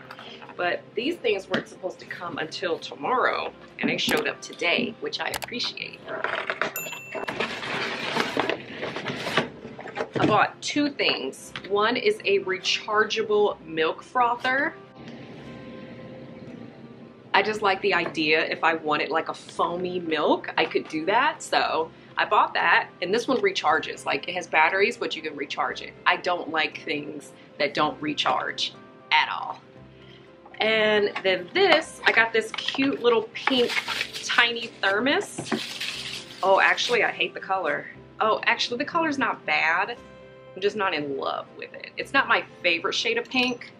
But these things weren't supposed to come until tomorrow, and they showed up today, which I appreciate. I bought two things. One is a rechargeable milk frother. I just like the idea if I wanted like a foamy milk, I could do that. So I bought that and this one recharges. Like it has batteries, but you can recharge it. I don't like things that don't recharge at all. And then this, I got this cute little pink tiny thermos. Oh, actually, I hate the color. Oh, actually, the color's not bad. I'm just not in love with it. It's not my favorite shade of pink,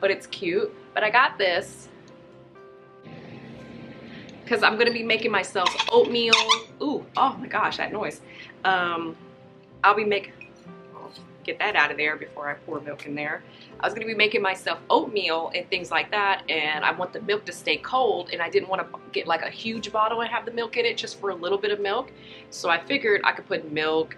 but it's cute. But I got this because I'm gonna be making myself oatmeal. Ooh, oh my gosh, that noise. Um, I'll be making, get that out of there before I pour milk in there. I was gonna be making myself oatmeal and things like that, and I want the milk to stay cold, and I didn't want to get like a huge bottle and have the milk in it just for a little bit of milk. So I figured I could put milk.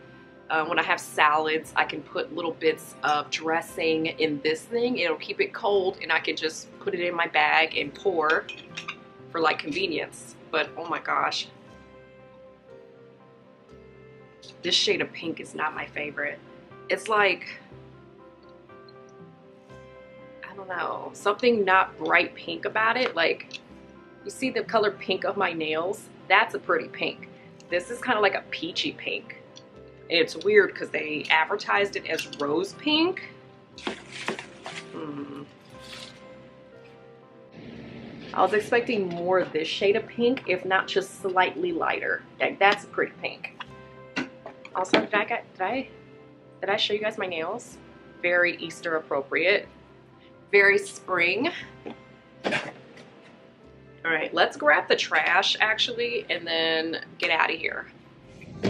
Uh, when I have salads, I can put little bits of dressing in this thing. It'll keep it cold, and I can just put it in my bag and pour for like convenience. But oh my gosh, this shade of pink is not my favorite. It's like I don't know, something not bright pink about it. Like, you see the color pink of my nails? That's a pretty pink. This is kind of like a peachy pink. And it's weird because they advertised it as rose pink. I was expecting more of this shade of pink, if not just slightly lighter. Like, that's pretty pink. Also, did I, get, did I, did I show you guys my nails? Very Easter appropriate very spring. All right, let's grab the trash actually and then get out of here.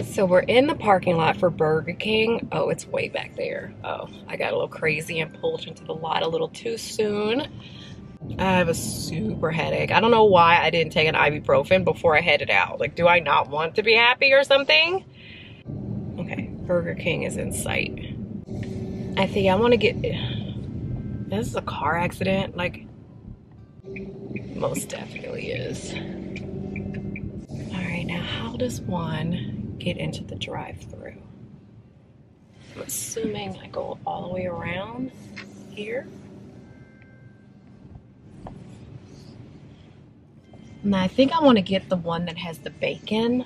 So we're in the parking lot for Burger King. Oh, it's way back there. Oh, I got a little crazy and pulled into the lot a little too soon. I have a super headache. I don't know why I didn't take an ibuprofen before I headed out. Like, do I not want to be happy or something? Okay, Burger King is in sight. I think I want to get this is a car accident? Like, most definitely is. All right, now how does one get into the drive-through? I'm assuming I go all the way around here. And I think I want to get the one that has the bacon.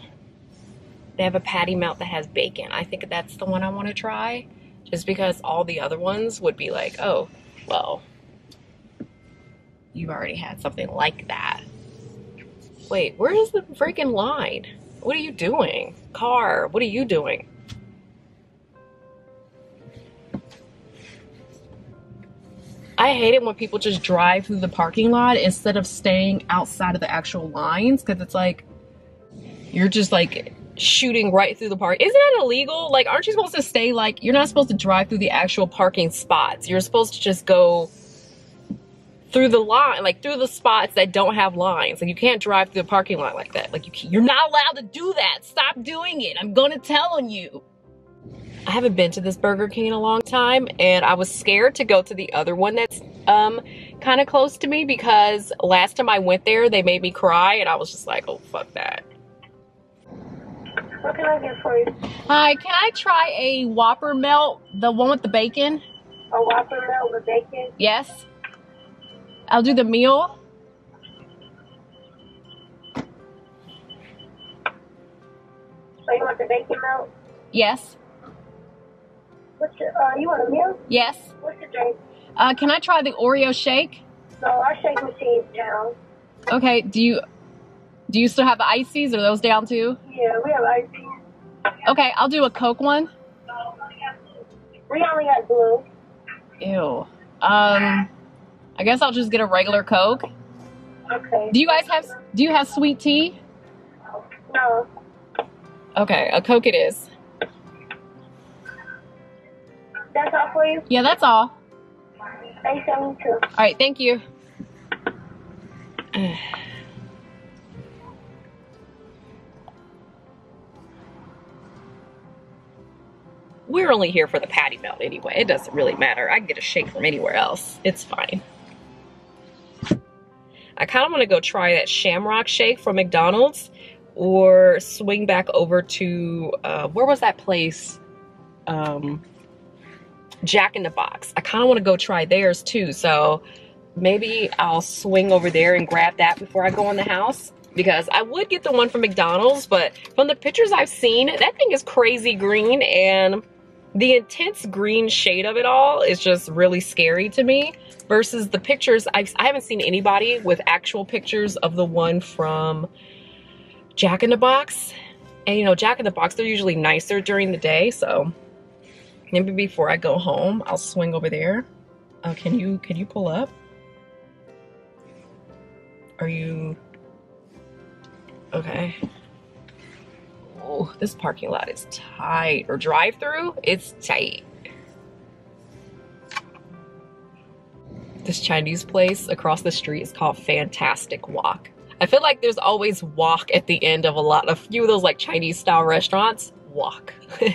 They have a patty melt that has bacon. I think that's the one I want to try. Just because all the other ones would be like, oh, well, you've already had something like that. Wait, where is the freaking line? What are you doing? Car, what are you doing? I hate it when people just drive through the parking lot instead of staying outside of the actual lines because it's like you're just like shooting right through the park. Isn't that illegal? Like, aren't you supposed to stay like, you're not supposed to drive through the actual parking spots. You're supposed to just go through the line, like through the spots that don't have lines. Like you can't drive through the parking lot like that. Like you, you're not allowed to do that. Stop doing it. I'm gonna tell on you. I haven't been to this Burger King in a long time and I was scared to go to the other one that's um, kind of close to me because last time I went there, they made me cry and I was just like, oh, fuck that. What can I get for you? Hi, can I try a Whopper melt, the one with the bacon? A Whopper melt with bacon? Yes. I'll do the meal. So you want the bacon melt? Yes. What's your, uh, you want a meal? Yes. What's your drink? Uh, can I try the Oreo shake? No, our shake machine's down. Okay, do you do you still have the ices? Are those down too? Yeah, we have ices. Okay, I'll do a Coke one. We only got blue. Ew. Um, I guess I'll just get a regular Coke. Okay. Do you guys have Do you have sweet tea? No. Okay, a Coke it is. That's all for you? Yeah, that's all. Thanks, me too. All right, thank you. We're only here for the patty melt anyway. It doesn't really matter. I can get a shake from anywhere else. It's fine. I kind of want to go try that Shamrock Shake from McDonald's or swing back over to, uh, where was that place? Um, Jack in the Box. I kind of want to go try theirs too. So maybe I'll swing over there and grab that before I go in the house because I would get the one from McDonald's, but from the pictures I've seen, that thing is crazy green and the intense green shade of it all is just really scary to me versus the pictures I've, I haven't seen anybody with actual pictures of the one from Jack in the Box. And you know, Jack in the Box, they're usually nicer during the day. So maybe before I go home, I'll swing over there. Uh, can you, can you pull up? Are you, okay. Oh, this parking lot is tight. Or drive through, it's tight. This Chinese place across the street is called Fantastic Wok. I feel like there's always wok at the end of a lot of few of those like Chinese style restaurants. Wok. [laughs] and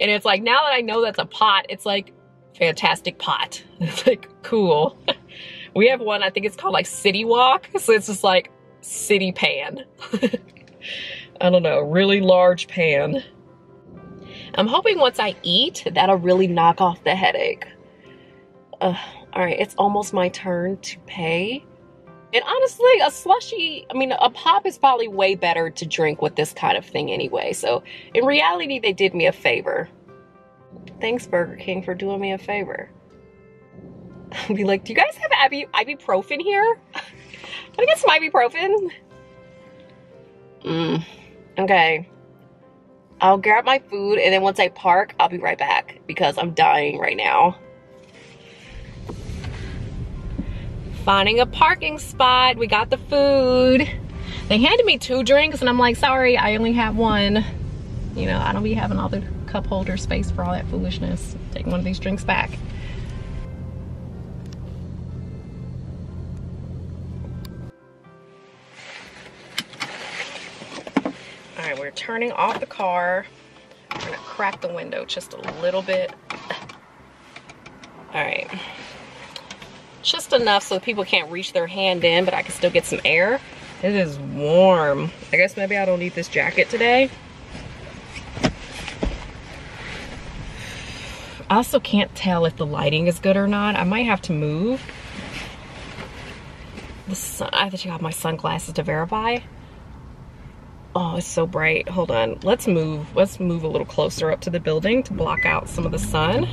it's like now that I know that's a pot, it's like fantastic pot. [laughs] It's like cool. [laughs] We have one, I think it's called like City Wok. So it's just like city pan. I don't know, really large pan. I'm hoping once I eat, that'll really knock off the headache. Uh, all right, it's almost my turn to pay. And honestly, a slushy, I mean, a pop is probably way better to drink with this kind of thing anyway. So in reality, they did me a favor. Thanks, Burger King, for doing me a favor. I'll [laughs] be like, do you guys have ibu ibuprofen here? [laughs] Can I get some ibuprofen? Mm, okay. I'll grab my food and then once I park, I'll be right back because I'm dying right now. Finding a parking spot. We got the food. They handed me two drinks and I'm like, sorry, I only have one. You know, I don't be having all the cup holder space for all that foolishness. Taking one of these drinks back. All right, we're turning off the car. I'm gonna crack the window just a little bit. All right. Just enough so people can't reach their hand in, but I can still get some air. It is warm. I guess maybe I don't need this jacket today. I also can't tell if the lighting is good or not. I might have to move. Sun, I have to take off my sunglasses to verify. Oh, it's so bright. Hold on. Let's move. Let's move a little closer up to the building to block out some of the sun.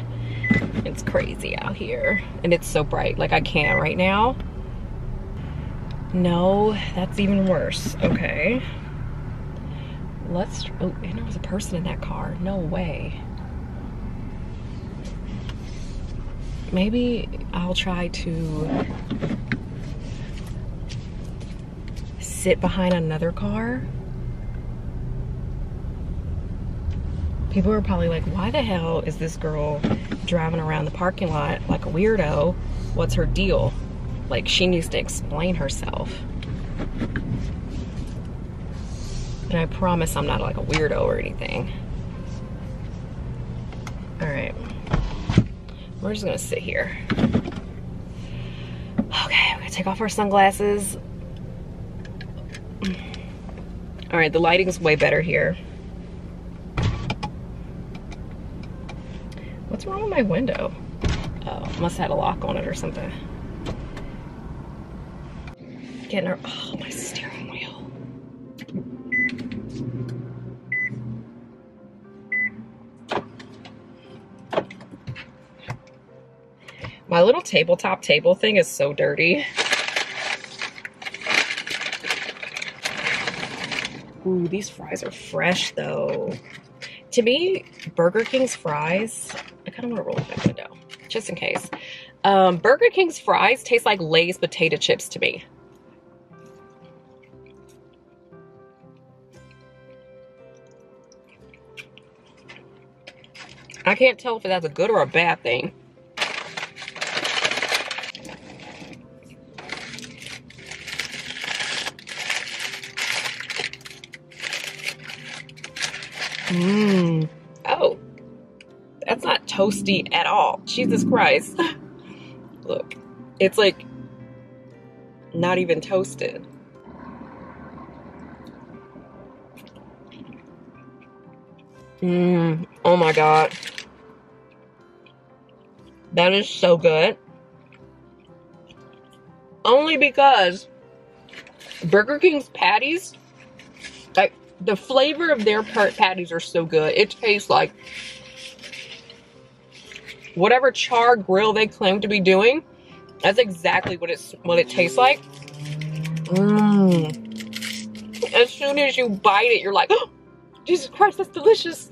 It's crazy out here. And it's so bright. Like I can't right now. No, that's even worse. Okay. Let's, oh, and there was a person in that car. No way. Maybe I'll try to sit behind another car. People are probably like, why the hell is this girl driving around the parking lot like a weirdo? What's her deal? Like, she needs to explain herself. And I promise I'm not like a weirdo or anything. All right. We're just gonna sit here. Okay, we're gonna take off our sunglasses. All right, the lighting's way better here. What's wrong with my window? Oh, must have had a lock on it or something. Getting her, oh, my steering wheel. My little tabletop table thing is so dirty. Ooh, these fries are fresh though. To me, Burger King's fries, I kind of want to roll it back in dough just in case. Um, Burger King's fries taste like Lay's potato chips to me. I can't tell if that's a good or a bad thing. Mmm. Toasty at all. Jesus Christ. [laughs] Look. It's like not even toasted. Mmm. Oh my god. That is so good. Only because Burger King's patties, like the flavor of their patties are so good. It tastes like whatever char grill they claim to be doing. That's exactly what it's what it tastes like. Mmm. As soon as you bite it, you're like, oh, Jesus Christ, that's delicious.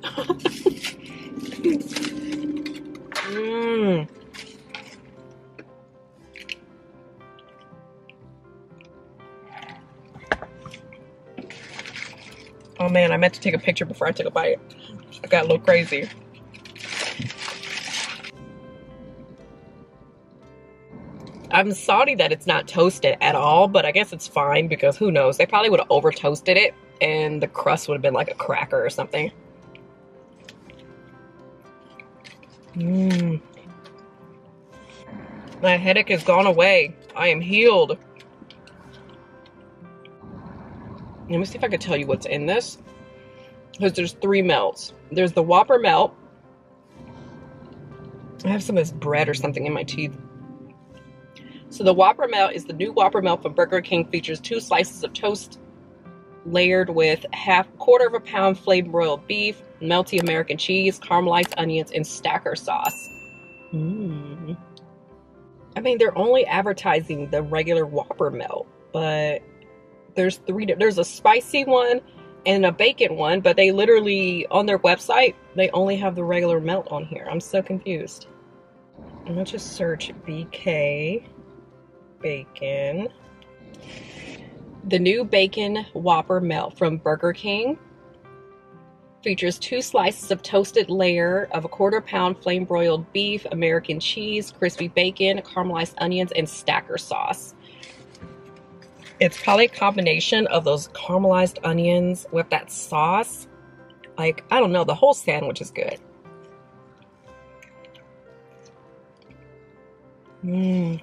Mmm. [laughs] Oh man, I meant to take a picture before I took a bite. I got a little crazy. I'm sorry that it's not toasted at all, but I guess it's fine because who knows? They probably would have over toasted it and the crust would have been like a cracker or something. Mmm. My headache has gone away. I am healed. Let me see if I can tell you what's in this. Because there's three melts. There's the Whopper melt. I have some of this bread or something in my teeth. So the Whopper melt is the new Whopper melt from Burger King. Features two slices of toast layered with half quarter of a pound flame broiled beef, melty American cheese, caramelized onions, and stacker sauce. Mm. I mean, they're only advertising the regular Whopper melt, but there's three. There's a spicy one and a bacon one, but they literally on their website they only have the regular melt on here. I'm so confused. I'm gonna just search BK bacon. The new bacon Whopper melt from Burger King features two slices of toasted layer of a quarter pound flame broiled beef, American cheese, crispy bacon, caramelized onions, and stacker sauce. It's probably a combination of those caramelized onions with that sauce. Like, I don't know, the whole sandwich is good. Mmm.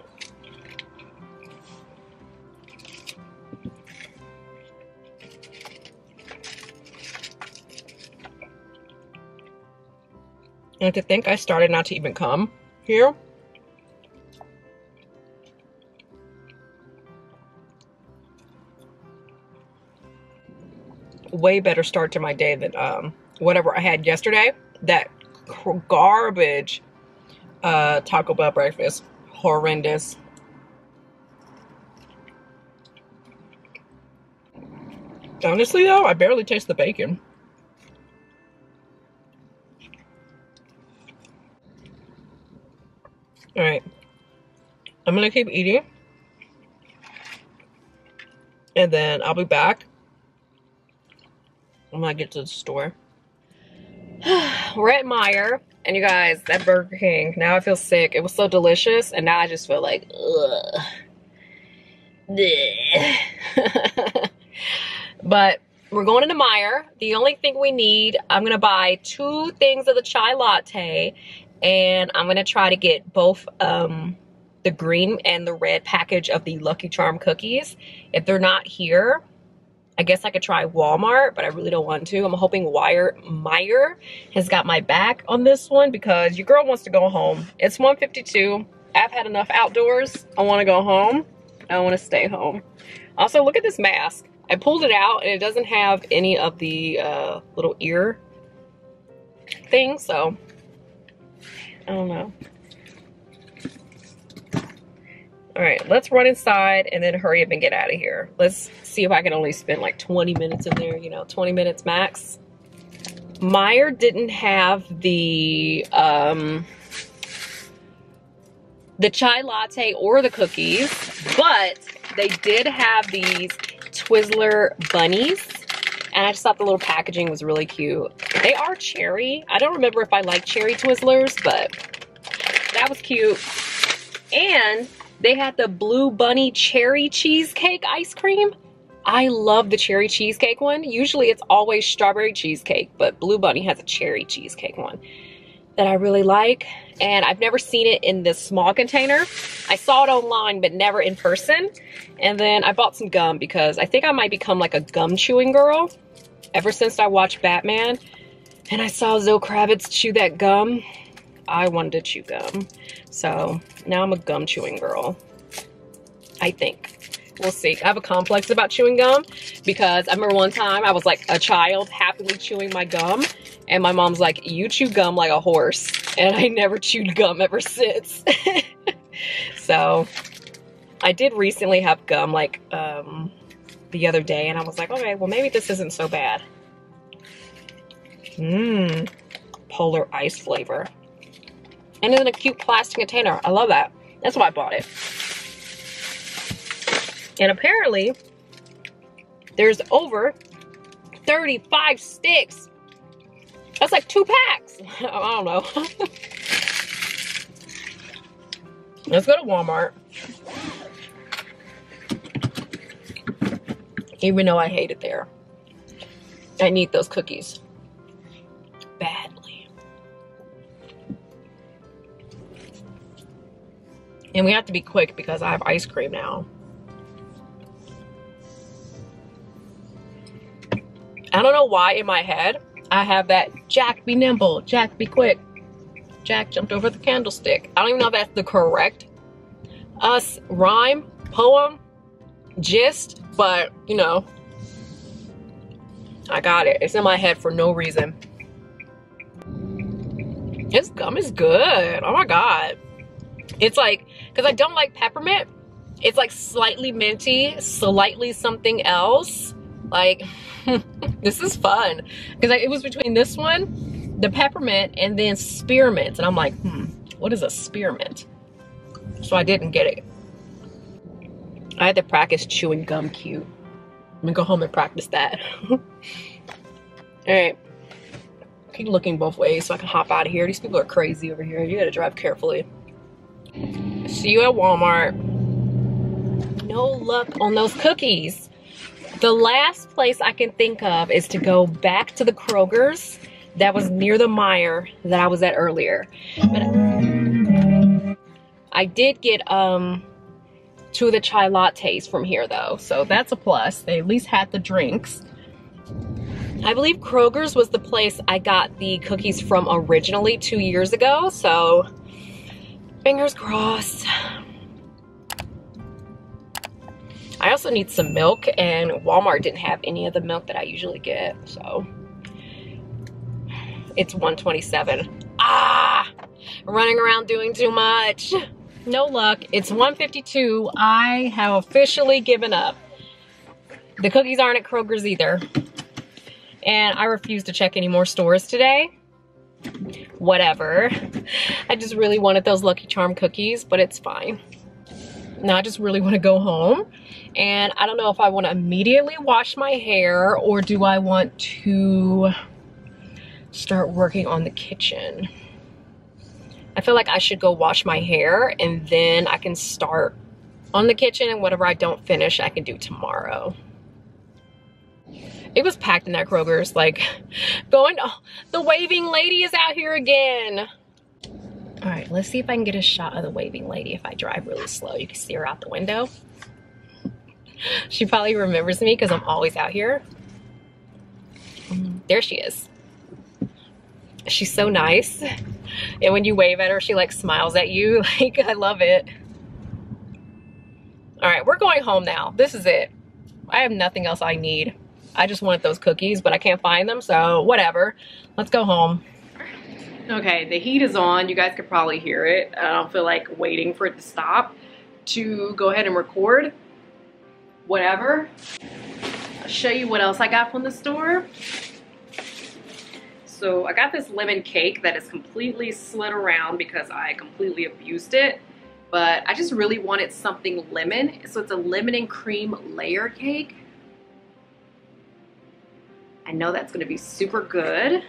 And to think I started not to even come here. Way better start to my day than um, whatever I had yesterday. That garbage uh, Taco Bell breakfast. Horrendous. Honestly though, I barely taste the bacon. All right. I'm going to keep eating. And then I'll be back. I'm to get to the store. [sighs] We're at Meijer. And you guys, that Burger King, now I feel sick. It was so delicious. And now I just feel like, ugh. [laughs] but we're going into Meijer. The only thing we need, I'm going to buy two things of the chai latte and I'm gonna try to get both um, the green and the red package of the Lucky Charm cookies. If they're not here, I guess I could try Walmart, but I really don't want to. I'm hoping Wire Meijer has got my back on this one because your girl wants to go home. It's 152. I've had enough outdoors. I want to go home. I want to stay home. Also, look at this mask. I pulled it out and it doesn't have any of the uh, little ear thing, so I don't know. All right, let's run inside and then hurry up and get out of here. Let's see if I can only spend like 20 minutes in there, you know, 20 minutes max. Meijer didn't have the um, the chai latte or the cookies, but they did have these Twizzler bunnies And I just thought the little packaging was really cute. They are cherry. I don't remember if I like cherry Twizzlers, but that was cute. And they had the Blue Bunny cherry cheesecake ice cream. I love the cherry cheesecake one. Usually it's always strawberry cheesecake, but Blue Bunny has a cherry cheesecake one that I really like. And I've never seen it in this small container. I saw it online, but never in person. And then I bought some gum because I think I might become like a gum chewing girl. Ever since I watched Batman and I saw Zoe Kravitz chew that gum, I wanted to chew gum. So now I'm a gum chewing girl. I think. We'll see. I have a complex about chewing gum because I remember one time I was like a child happily chewing my gum and my mom's like, you chew gum like a horse. And I never chewed gum ever since. [laughs] so I did recently have gum like um, the other day and I was like, okay, well maybe this isn't so bad. Mmm, polar ice flavor. And in a cute plastic container. I love that. That's why I bought it. And apparently, there's over 35 sticks. That's like two packs. [laughs] I don't know. [laughs] Let's go to Walmart. Even though I hate it there. I need those cookies. Badly. And we have to be quick because I have ice cream now. I don't know why in my head I have that Jack be nimble, Jack be quick. Jack jumped over the candlestick. I don't even know if that's the correct us rhyme, poem, gist, but you know, I got it. It's in my head for no reason. This gum is good. Oh my god. It's like, because I don't like peppermint, it's like slightly minty, slightly something else. Like, [laughs] this is fun. Because it was between this one, the peppermint, and then spearmint. And I'm like, hmm, what is a spearmint? So I didn't get it. I had to practice chewing gum cute. I'm gonna go home and practice that. [laughs] All right. Keep looking both ways so I can hop out of here. These people are crazy over here. You gotta drive carefully. See you at Walmart. No luck on those cookies. The last place I can think of is to go back to the Kroger's that was near the Meijer that I was at earlier. But I did get um two of the chai lattes from here though, so that's a plus. They at least had the drinks. I believe Kroger's was the place I got the cookies from originally two years ago, so fingers crossed. I also need some milk and Walmart didn't have any of the milk that I usually get, so it's 127. Ah, running around doing too much. No luck. It's 152. I have officially given up. The cookies aren't at Kroger's either. And I refuse to check any more stores today. Whatever. I just really wanted those Lucky Charm cookies, but it's fine. Now I just really want to go home and I don't know if I want to immediately wash my hair or do I want to start working on the kitchen. I feel like I should go wash my hair and then I can start on the kitchen and whatever I don't finish I can do tomorrow. It was packed in that Kroger's like [laughs] going, oh, the waving lady is out here again. All right, let's see if I can get a shot of the waving lady if I drive really slow. You can see her out the window. she probably remembers me because I'm always out here. Mm, there she is. She's so nice. And when you wave at her, she like smiles at you. [laughs] Like, I love it. All right, we're going home now. This is it. I have nothing else I need. I just wanted those cookies, but I can't find them, so whatever. Let's go home. Okay, the heat is on. You guys could probably hear it. I don't feel like waiting for it to stop to go ahead and record. Whatever. I'll show you what else I got from the store. So I got this lemon cake that is completely slid around because I completely abused it. But I just really wanted something lemon. So it's a lemon and cream layer cake. I know that's gonna be super good.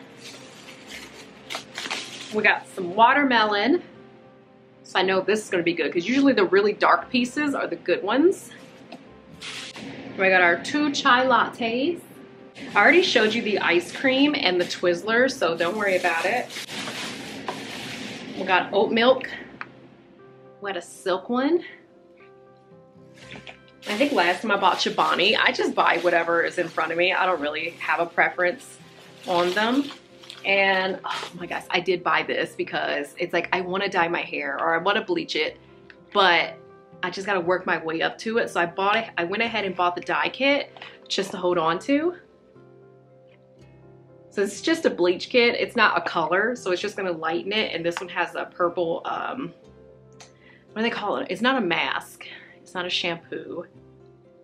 We got some watermelon. So I know this is gonna be good because usually the really dark pieces are the good ones. We got our two chai lattes. I already showed you the ice cream and the Twizzlers, so don't worry about it. We got oat milk. We got a silk one. I think last time I bought Chobani, I just buy whatever is in front of me. I don't really have a preference on them. And oh my gosh, I did buy this because it's like I want to dye my hair or I want to bleach it, but I just got to work my way up to it. So I bought it, I went ahead and bought the dye kit just to hold on to. So it's just a bleach kit. It's not a color, so it's just gonna lighten it. And this one has a purple, um, what do they call it? It's not a mask. It's not a shampoo.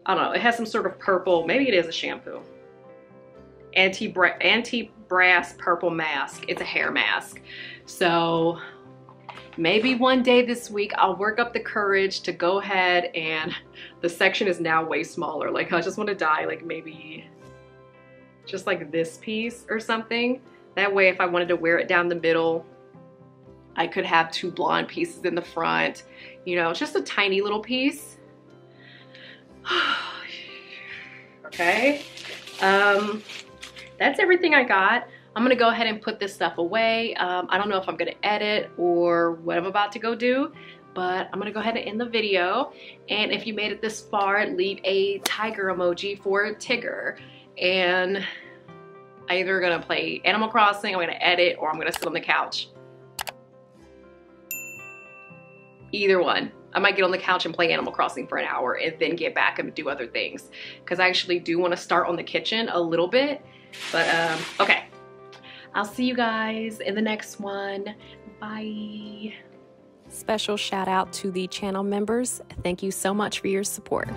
I don't know. It has some sort of purple, maybe it is a shampoo. Anti-brass anti purple mask. It's a hair mask. So maybe one day this week I'll work up the courage to go ahead and the section is now way smaller. Like I just want to dye like maybe just like this piece or something. That way if I wanted to wear it down the middle, I could have two blonde pieces in the front. You know, just a tiny little piece. [sighs] okay. Um, that's everything I got. I'm gonna go ahead and put this stuff away. Um, I don't know if I'm gonna edit or what I'm about to go do, but I'm gonna go ahead and end the video. And if you made it this far, leave a tiger emoji for Tigger and I either gonna play Animal Crossing, I'm gonna edit, or I'm gonna sit on the couch. Either one. I might get on the couch and play Animal Crossing for an hour and then get back and do other things. Because I actually do want to start on the kitchen a little bit. But, um, okay. I'll see you guys in the next one. Bye. Special shout out to the channel members. Thank you so much for your support.